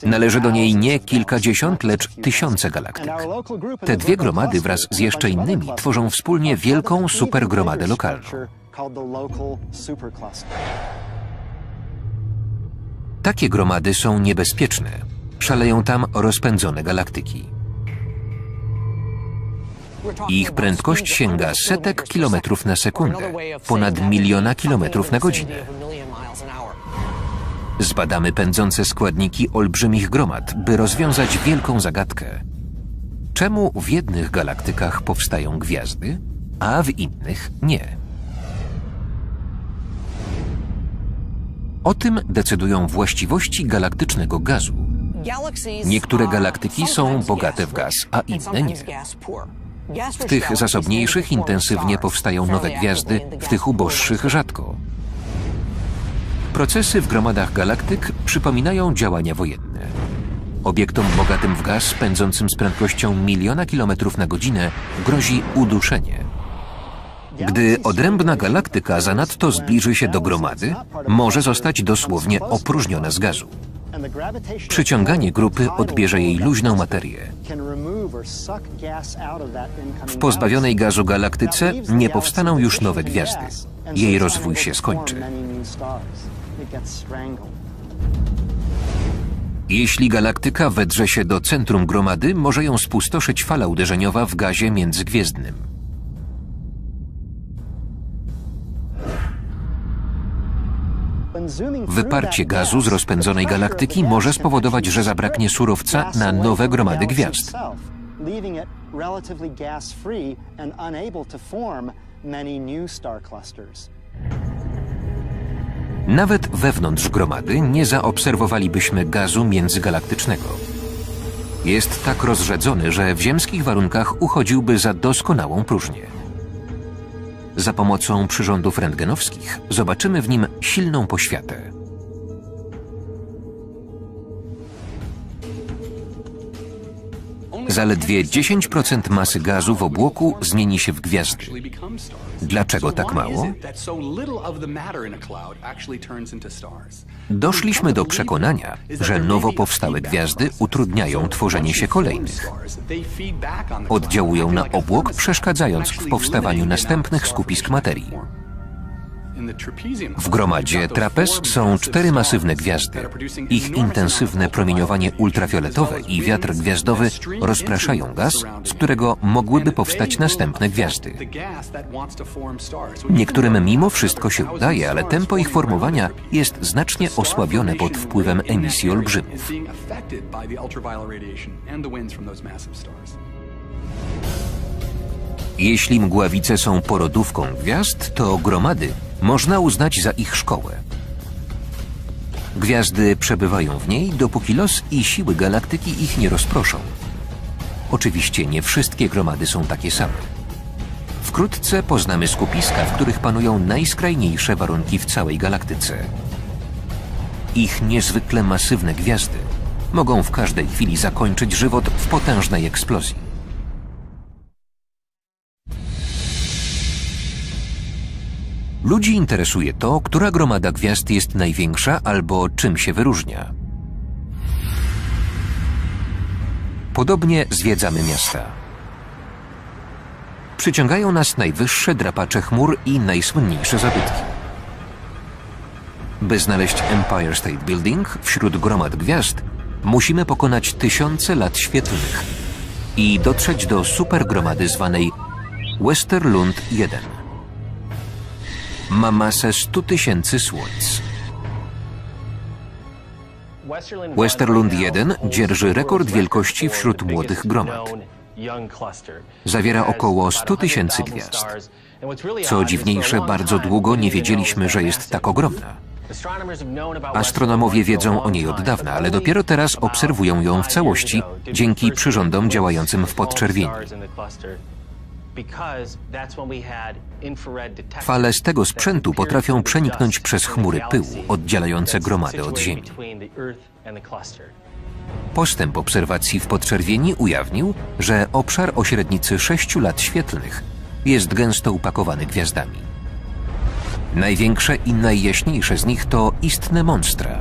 Należy do niej nie kilkadziesiąt, lecz tysiące galaktyk. Te dwie gromady wraz z jeszcze innymi tworzą wspólnie wielką supergromadę lokalną. Takie gromady są niebezpieczne. Szaleją tam rozpędzone galaktyki. Ich prędkość sięga setek kilometrów na sekundę, ponad miliona kilometrów na godzinę. Zbadamy pędzące składniki olbrzymich gromad, by rozwiązać wielką zagadkę. Czemu w jednych galaktykach powstają gwiazdy, a w innych nie? O tym decydują właściwości galaktycznego gazu. Niektóre galaktyki są bogate w gaz, a inne nie. W tych zasobniejszych intensywnie powstają nowe gwiazdy, w tych uboższych rzadko. Procesy w gromadach galaktyk przypominają działania wojenne. Obiektom bogatym w gaz, pędzącym z prędkością miliona kilometrów na godzinę, grozi uduszenie. Gdy odrębna galaktyka zanadto zbliży się do gromady, może zostać dosłownie opróżniona z gazu. Przyciąganie grupy odbierze jej luźną materię. W pozbawionej gazu galaktyce nie powstaną już nowe gwiazdy. Jej rozwój się skończy. Jeśli galaktyka wedrze się do centrum gromady, może ją spustoszyć fala uderzeniowa w gazie międzygwiezdnym. Wyparcie gazu z rozpędzonej galaktyki może spowodować, że zabraknie surowca na nowe gromady gwiazd. Nawet wewnątrz gromady nie zaobserwowalibyśmy gazu międzygalaktycznego. Jest tak rozrzedzony, że w ziemskich warunkach uchodziłby za doskonałą próżnię. Za pomocą przyrządów rentgenowskich zobaczymy w nim silną poświatę. Zaledwie 10% masy gazu w obłoku zmieni się w gwiazdy. Dlaczego tak mało? Doszliśmy do przekonania, że nowo powstałe gwiazdy utrudniają tworzenie się kolejnych. Oddziałują na obłok, przeszkadzając w powstawaniu następnych skupisk materii. W gromadzie trapez są cztery masywne gwiazdy. Ich intensywne promieniowanie ultrafioletowe i wiatr gwiazdowy rozpraszają gaz, z którego mogłyby powstać następne gwiazdy. Niektórym mimo wszystko się udaje, ale tempo ich formowania jest znacznie osłabione pod wpływem emisji olbrzymów. Jeśli mgławice są porodówką gwiazd, to gromady można uznać za ich szkołę. Gwiazdy przebywają w niej, dopóki los i siły galaktyki ich nie rozproszą. Oczywiście nie wszystkie gromady są takie same. Wkrótce poznamy skupiska, w których panują najskrajniejsze warunki w całej galaktyce. Ich niezwykle masywne gwiazdy mogą w każdej chwili zakończyć żywot w potężnej eksplozji. Ludzi interesuje to, która gromada gwiazd jest największa albo czym się wyróżnia. Podobnie zwiedzamy miasta. Przyciągają nas najwyższe drapacze chmur i najsłynniejsze zabytki. By znaleźć Empire State Building wśród gromad gwiazd, musimy pokonać tysiące lat świetlnych i dotrzeć do supergromady zwanej Westerlund 1 ma masę 100 tysięcy słońc. Westerlund 1 dzierży rekord wielkości wśród młodych gromad. Zawiera około 100 tysięcy gwiazd. Co dziwniejsze, bardzo długo nie wiedzieliśmy, że jest tak ogromna. Astronomowie wiedzą o niej od dawna, ale dopiero teraz obserwują ją w całości dzięki przyrządom działającym w podczerwieni. Fale z tego sprzętu potrafią przeniknąć przez chmury pyłu oddzielające gromadę od Ziemi. Postęp obserwacji w podczerwieni ujawnił, że obszar o średnicy 6 lat świetlnych jest gęsto upakowany gwiazdami. Największe i najjaśniejsze z nich to istne monstra.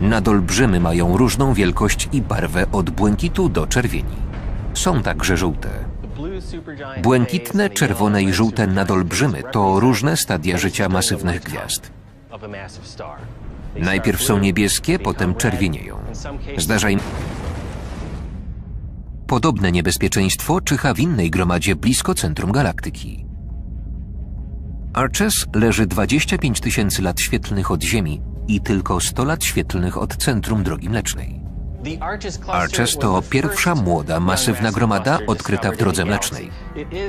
Nadolbrzymy mają różną wielkość i barwę od błękitu do czerwieni. Są także żółte. Błękitne, czerwone i żółte nadolbrzymy to różne stadia życia masywnych gwiazd. Najpierw są niebieskie, potem czerwienieją. Zdarza im... Podobne niebezpieczeństwo czyha w innej gromadzie blisko centrum galaktyki. Arches leży 25 tysięcy lat świetlnych od Ziemi i tylko 100 lat świetlnych od centrum Drogi Mlecznej. Arches to pierwsza młoda, masywna gromada odkryta w drodze mlecznej.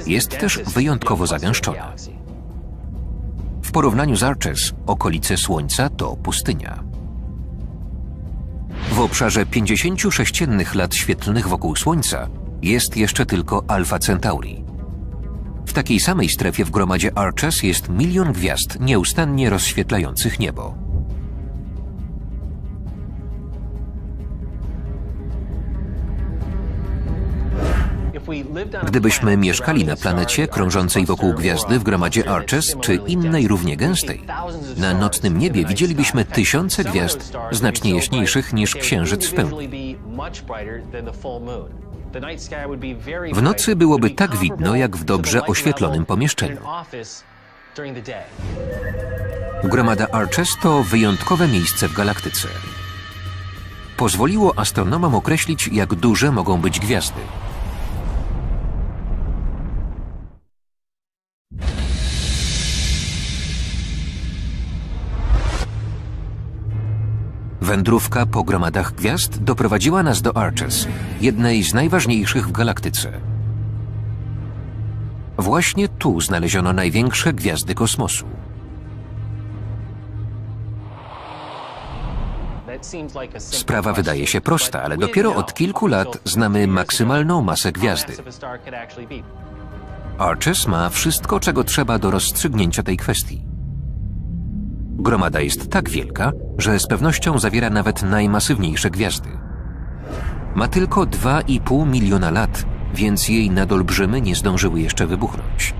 Jest też wyjątkowo zagęszczona. W porównaniu z Arches okolice Słońca to pustynia. W obszarze 50 sześciennych lat świetlnych wokół Słońca jest jeszcze tylko Alpha Centauri. W takiej samej strefie w gromadzie Arches jest milion gwiazd nieustannie rozświetlających niebo. Gdybyśmy mieszkali na planecie krążącej wokół gwiazdy w gromadzie Arches czy innej równie gęstej, na nocnym niebie widzielibyśmy tysiące gwiazd znacznie jaśniejszych niż księżyc w pełni. W nocy byłoby tak widno, jak w dobrze oświetlonym pomieszczeniu. Gromada Arches to wyjątkowe miejsce w galaktyce. Pozwoliło astronomom określić, jak duże mogą być gwiazdy. Wędrówka po gromadach gwiazd doprowadziła nas do Arches, jednej z najważniejszych w galaktyce. Właśnie tu znaleziono największe gwiazdy kosmosu. Sprawa wydaje się prosta, ale dopiero od kilku lat znamy maksymalną masę gwiazdy. Arches ma wszystko, czego trzeba do rozstrzygnięcia tej kwestii. Gromada jest tak wielka, że z pewnością zawiera nawet najmasywniejsze gwiazdy. Ma tylko 2,5 miliona lat, więc jej nadolbrzymy nie zdążyły jeszcze wybuchnąć.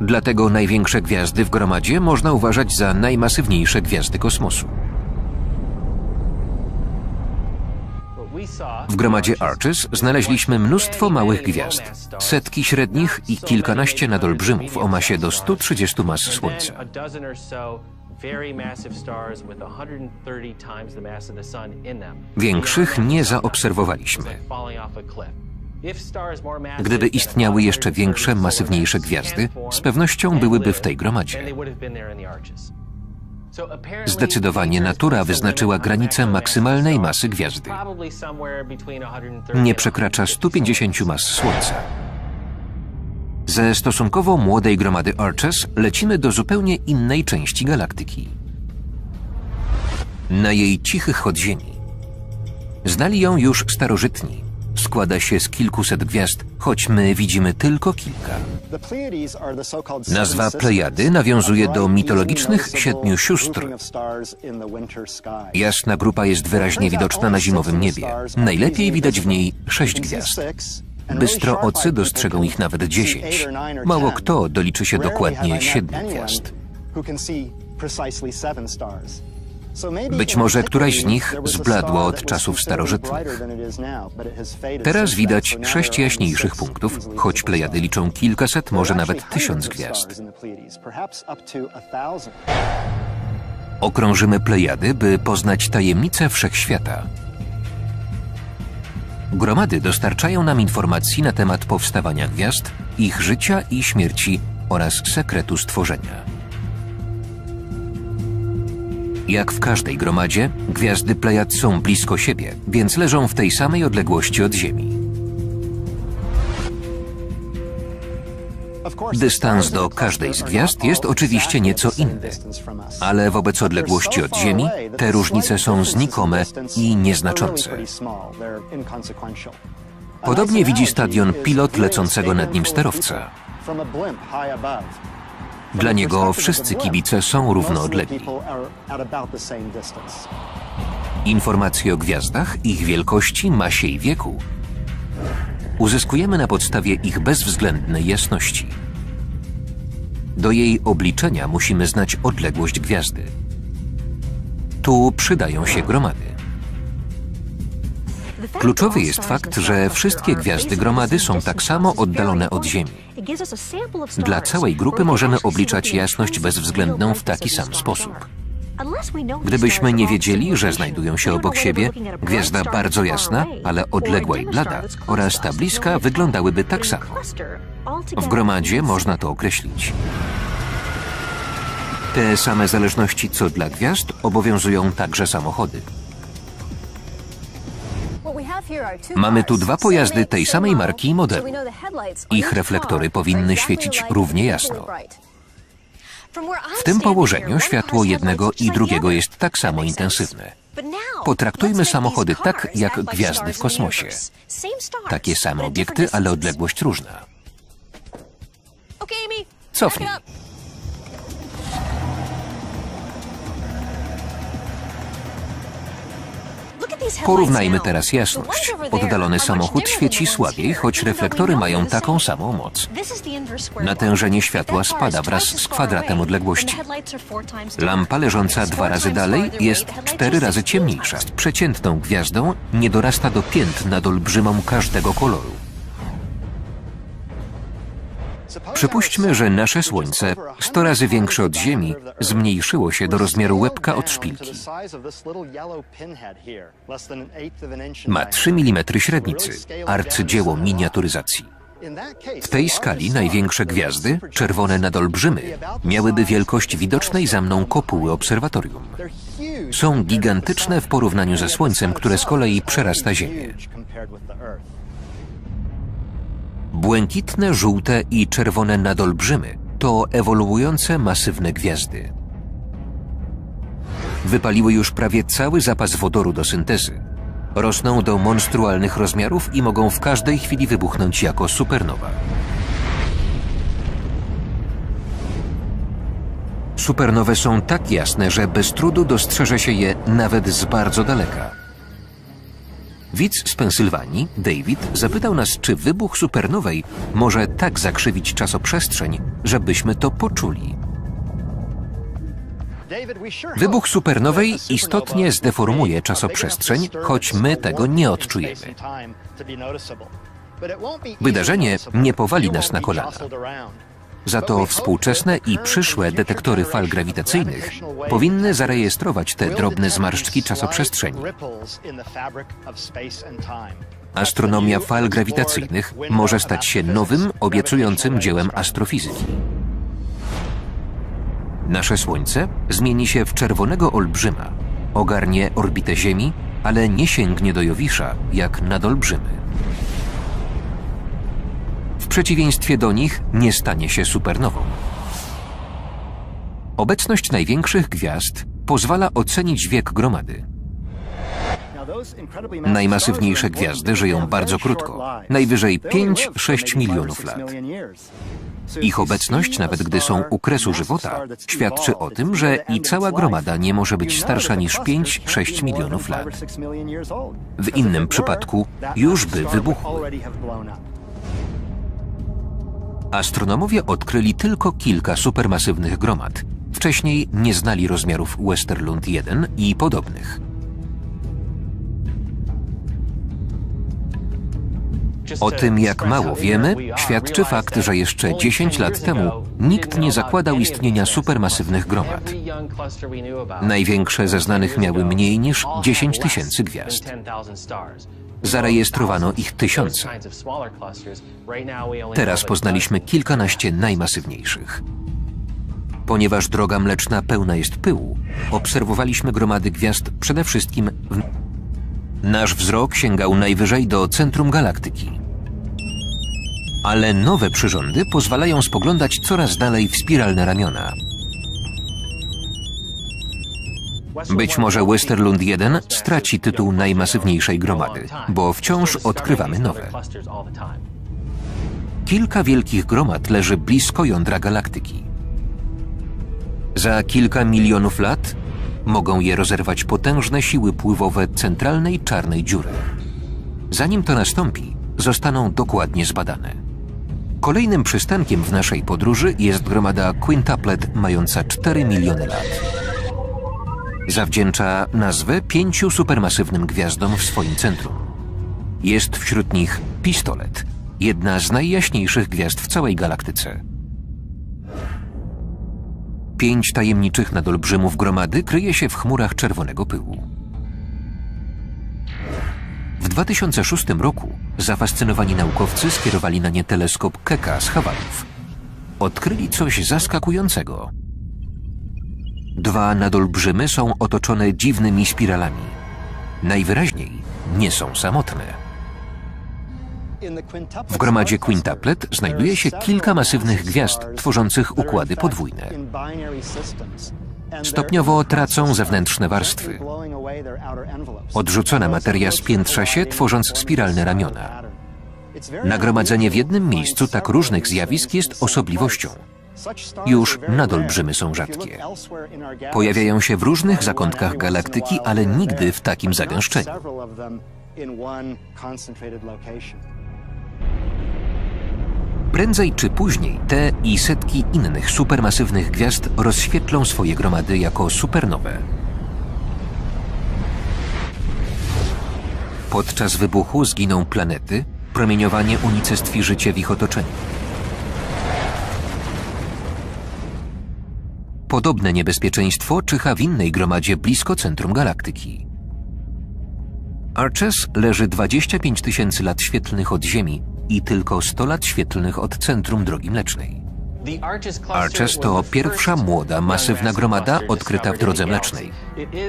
Dlatego największe gwiazdy w gromadzie można uważać za najmasywniejsze gwiazdy kosmosu. W gromadzie Arches znaleźliśmy mnóstwo małych gwiazd, setki średnich i kilkanaście nadolbrzymów o masie do 130 mas Słońca. Większych nie zaobserwowaliśmy. Gdyby istniały jeszcze większe, masywniejsze gwiazdy, z pewnością byłyby w tej gromadzie. Zdecydowanie natura wyznaczyła granicę maksymalnej masy gwiazdy. Nie przekracza 150 mas Słońca. Ze stosunkowo młodej gromady Arches lecimy do zupełnie innej części galaktyki. Na jej cichych podziemi. Znali ją już starożytni. Składa się z kilkuset gwiazd, choć my widzimy tylko kilka. Nazwa Plejady nawiązuje do mitologicznych siedmiu sióstr. Jasna grupa jest wyraźnie widoczna na zimowym niebie. Najlepiej widać w niej sześć gwiazd. Bystroocy dostrzegą ich nawet dziesięć. Mało kto doliczy się dokładnie siedmiu gwiazd. Być może któraś z nich zbladła od czasów starożytnych. Teraz widać sześć jaśniejszych punktów, choć Plejady liczą kilkaset, może nawet tysiąc gwiazd. Okrążymy Plejady, by poznać tajemnice wszechświata. Gromady dostarczają nam informacji na temat powstawania gwiazd, ich życia i śmierci oraz sekretu stworzenia. Jak w każdej gromadzie, gwiazdy Plejad są blisko siebie, więc leżą w tej samej odległości od Ziemi. Dystans do każdej z gwiazd jest oczywiście nieco inny, ale wobec odległości od Ziemi te różnice są znikome i nieznaczące. Podobnie widzi stadion pilot lecącego nad nim sterowca. Dla niego wszyscy kibice są równoodlegli. Informacje o gwiazdach, ich wielkości, masie i wieku uzyskujemy na podstawie ich bezwzględnej jasności. Do jej obliczenia musimy znać odległość gwiazdy. Tu przydają się gromady. Kluczowy jest fakt, że wszystkie gwiazdy gromady są tak samo oddalone od Ziemi. Dla całej grupy możemy obliczać jasność bezwzględną w taki sam sposób. Gdybyśmy nie wiedzieli, że znajdują się obok siebie, gwiazda bardzo jasna, ale odległa i blada oraz ta bliska wyglądałyby tak samo. W gromadzie można to określić. Te same zależności co dla gwiazd obowiązują także samochody. Mamy tu dwa pojazdy tej samej marki i modelu. Ich reflektory powinny świecić równie jasno. W tym położeniu światło jednego i drugiego jest tak samo intensywne. Potraktujmy samochody tak, jak gwiazdy w kosmosie. Takie same obiekty, ale odległość różna. Cofnij. Porównajmy teraz jasność. Oddalony samochód świeci słabiej, choć reflektory mają taką samą moc. Natężenie światła spada wraz z kwadratem odległości. Lampa leżąca dwa razy dalej jest cztery razy ciemniejsza. Przeciętną gwiazdą nie dorasta do pięt nad olbrzymą każdego koloru. Przypuśćmy, że nasze Słońce, 100 razy większe od Ziemi, zmniejszyło się do rozmiaru łebka od szpilki. Ma 3 mm średnicy, arcydzieło miniaturyzacji. W tej skali największe gwiazdy, czerwone nadolbrzymy, miałyby wielkość widocznej za mną kopuły obserwatorium. Są gigantyczne w porównaniu ze Słońcem, które z kolei przerasta Ziemię. Błękitne, żółte i czerwone nadolbrzymy to ewoluujące masywne gwiazdy. wypaliły już prawie cały zapas wodoru do syntezy. Rosną do monstrualnych rozmiarów i mogą w każdej chwili wybuchnąć jako supernowa. Supernowe są tak jasne, że bez trudu dostrzeże się je nawet z bardzo daleka. Widz z Pensylwanii, David, zapytał nas, czy wybuch supernowej może tak zakrzywić czasoprzestrzeń, żebyśmy to poczuli. Wybuch supernowej istotnie zdeformuje czasoprzestrzeń, choć my tego nie odczujemy. Wydarzenie nie powali nas na kolana. Za to współczesne i przyszłe detektory fal grawitacyjnych powinny zarejestrować te drobne zmarszczki czasoprzestrzeni. Astronomia fal grawitacyjnych może stać się nowym, obiecującym dziełem astrofizyki. Nasze Słońce zmieni się w czerwonego olbrzyma, ogarnie orbitę Ziemi, ale nie sięgnie do Jowisza jak nadolbrzymy. W przeciwieństwie do nich nie stanie się supernową. Obecność największych gwiazd pozwala ocenić wiek gromady. Najmasywniejsze gwiazdy żyją bardzo krótko, najwyżej 5-6 milionów lat. Ich obecność, nawet gdy są u kresu żywota, świadczy o tym, że i cała gromada nie może być starsza niż 5-6 milionów lat. W innym przypadku już by wybuchły. Astronomowie odkryli tylko kilka supermasywnych gromad. Wcześniej nie znali rozmiarów Westerlund 1 i podobnych. O tym, jak mało wiemy, świadczy fakt, że jeszcze 10 lat temu nikt nie zakładał istnienia supermasywnych gromad. Największe ze znanych miały mniej niż 10 tysięcy gwiazd. Zarejestrowano ich tysiące. Teraz poznaliśmy kilkanaście najmasywniejszych. Ponieważ droga mleczna pełna jest pyłu, obserwowaliśmy gromady gwiazd przede wszystkim w... Nasz wzrok sięgał najwyżej do centrum galaktyki. Ale nowe przyrządy pozwalają spoglądać coraz dalej w spiralne ramiona. Być może Westerlund 1 straci tytuł najmasywniejszej gromady, bo wciąż odkrywamy nowe. Kilka wielkich gromad leży blisko jądra galaktyki. Za kilka milionów lat mogą je rozerwać potężne siły pływowe centralnej czarnej dziury. Zanim to nastąpi, zostaną dokładnie zbadane. Kolejnym przystankiem w naszej podróży jest gromada Quintuplet mająca 4 miliony lat. Zawdzięcza nazwę pięciu supermasywnym gwiazdom w swoim centrum. Jest wśród nich Pistolet, jedna z najjaśniejszych gwiazd w całej galaktyce. Pięć tajemniczych nadolbrzymów gromady kryje się w chmurach czerwonego pyłu. W 2006 roku zafascynowani naukowcy skierowali na nie teleskop Keka z Hawajów. Odkryli coś zaskakującego. Dwa nadolbrzymy są otoczone dziwnymi spiralami. Najwyraźniej nie są samotne. W gromadzie Quintuplet znajduje się kilka masywnych gwiazd tworzących układy podwójne. Stopniowo tracą zewnętrzne warstwy. Odrzucona materia spiętrza się, tworząc spiralne ramiona. Nagromadzenie w jednym miejscu tak różnych zjawisk jest osobliwością. Już nadolbrzymy są rzadkie. Pojawiają się w różnych zakątkach galaktyki, ale nigdy w takim zagęszczeniu. Prędzej czy później te i setki innych supermasywnych gwiazd rozświetlą swoje gromady jako supernowe. Podczas wybuchu zginą planety, promieniowanie unicestwi życie w ich otoczeniu. Podobne niebezpieczeństwo czyha w innej gromadzie blisko centrum galaktyki. Arches leży 25 tysięcy lat świetlnych od Ziemi i tylko 100 lat świetlnych od centrum Drogi Mlecznej. Arches to pierwsza młoda, masywna gromada odkryta w Drodze Mlecznej.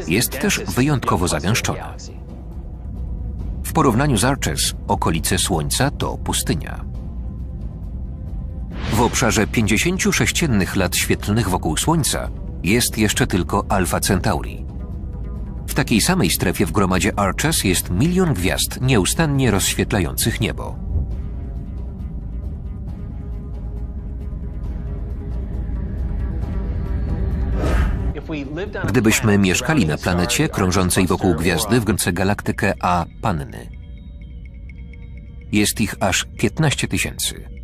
Jest też wyjątkowo zagęszczona. W porównaniu z Arches okolice Słońca to pustynia. W obszarze 50 sześciennych lat świetlnych wokół Słońca jest jeszcze tylko Alfa Centauri, takiej samej strefie w gromadzie Arches jest milion gwiazd nieustannie rozświetlających niebo. Gdybyśmy mieszkali na planecie krążącej wokół gwiazdy w galaktykę A Panny. Jest ich aż 15 tysięcy.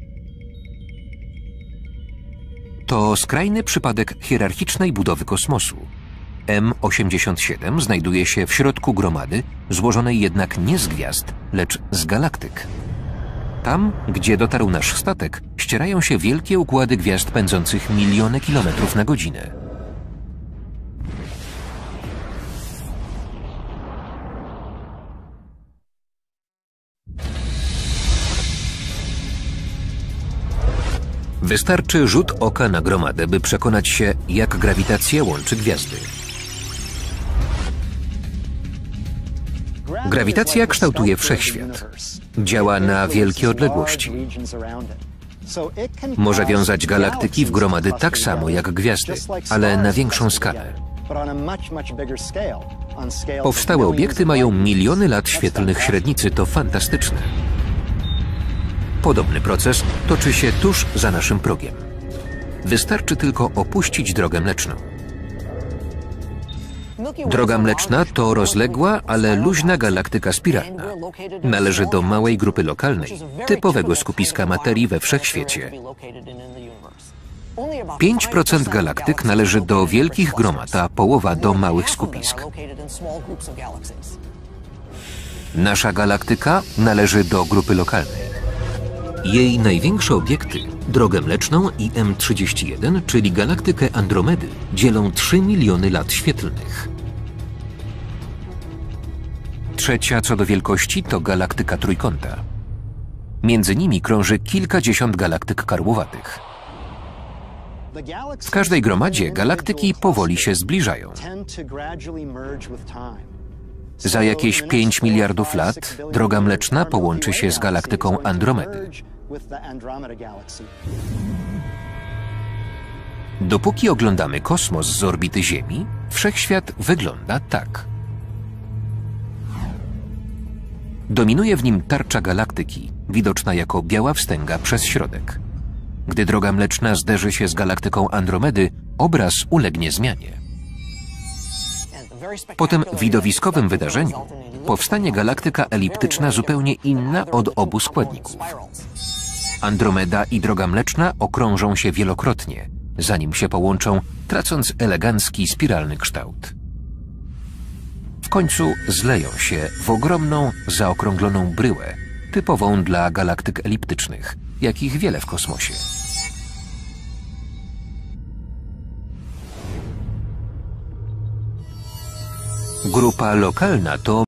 To skrajny przypadek hierarchicznej budowy kosmosu. M87 znajduje się w środku gromady, złożonej jednak nie z gwiazd, lecz z galaktyk. Tam, gdzie dotarł nasz statek, ścierają się wielkie układy gwiazd pędzących miliony kilometrów na godzinę. Wystarczy rzut oka na gromadę, by przekonać się, jak grawitacja łączy gwiazdy. Grawitacja kształtuje wszechświat. Działa na wielkie odległości. Może wiązać galaktyki w gromady tak samo jak gwiazdy, ale na większą skalę. Powstałe obiekty mają miliony lat świetlnych średnicy, to fantastyczne. Podobny proces toczy się tuż za naszym progiem. Wystarczy tylko opuścić drogę mleczną. Droga Mleczna to rozległa, ale luźna galaktyka spiralna. Należy do małej grupy lokalnej, typowego skupiska materii we wszechświecie. 5% galaktyk należy do wielkich gromad, a połowa do małych skupisk. Nasza galaktyka należy do grupy lokalnej. Jej największe obiekty, Drogę Mleczną i M31, czyli galaktykę Andromedy, dzielą 3 miliony lat świetlnych. Trzecia co do wielkości to galaktyka Trójkąta. Między nimi krąży kilkadziesiąt galaktyk karłowatych. W każdej gromadzie galaktyki powoli się zbliżają. Za jakieś 5 miliardów lat droga mleczna połączy się z galaktyką Andromedy. Dopóki oglądamy kosmos z orbity Ziemi, wszechświat wygląda tak. Dominuje w nim tarcza galaktyki, widoczna jako biała wstęga przez środek. Gdy droga mleczna zderzy się z galaktyką Andromedy, obraz ulegnie zmianie. Po tym widowiskowym wydarzeniu powstanie galaktyka eliptyczna zupełnie inna od obu składników. Andromeda i Droga Mleczna okrążą się wielokrotnie, zanim się połączą, tracąc elegancki spiralny kształt. W końcu zleją się w ogromną, zaokrągloną bryłę, typową dla galaktyk eliptycznych, jakich wiele w kosmosie. Grupa lokalna to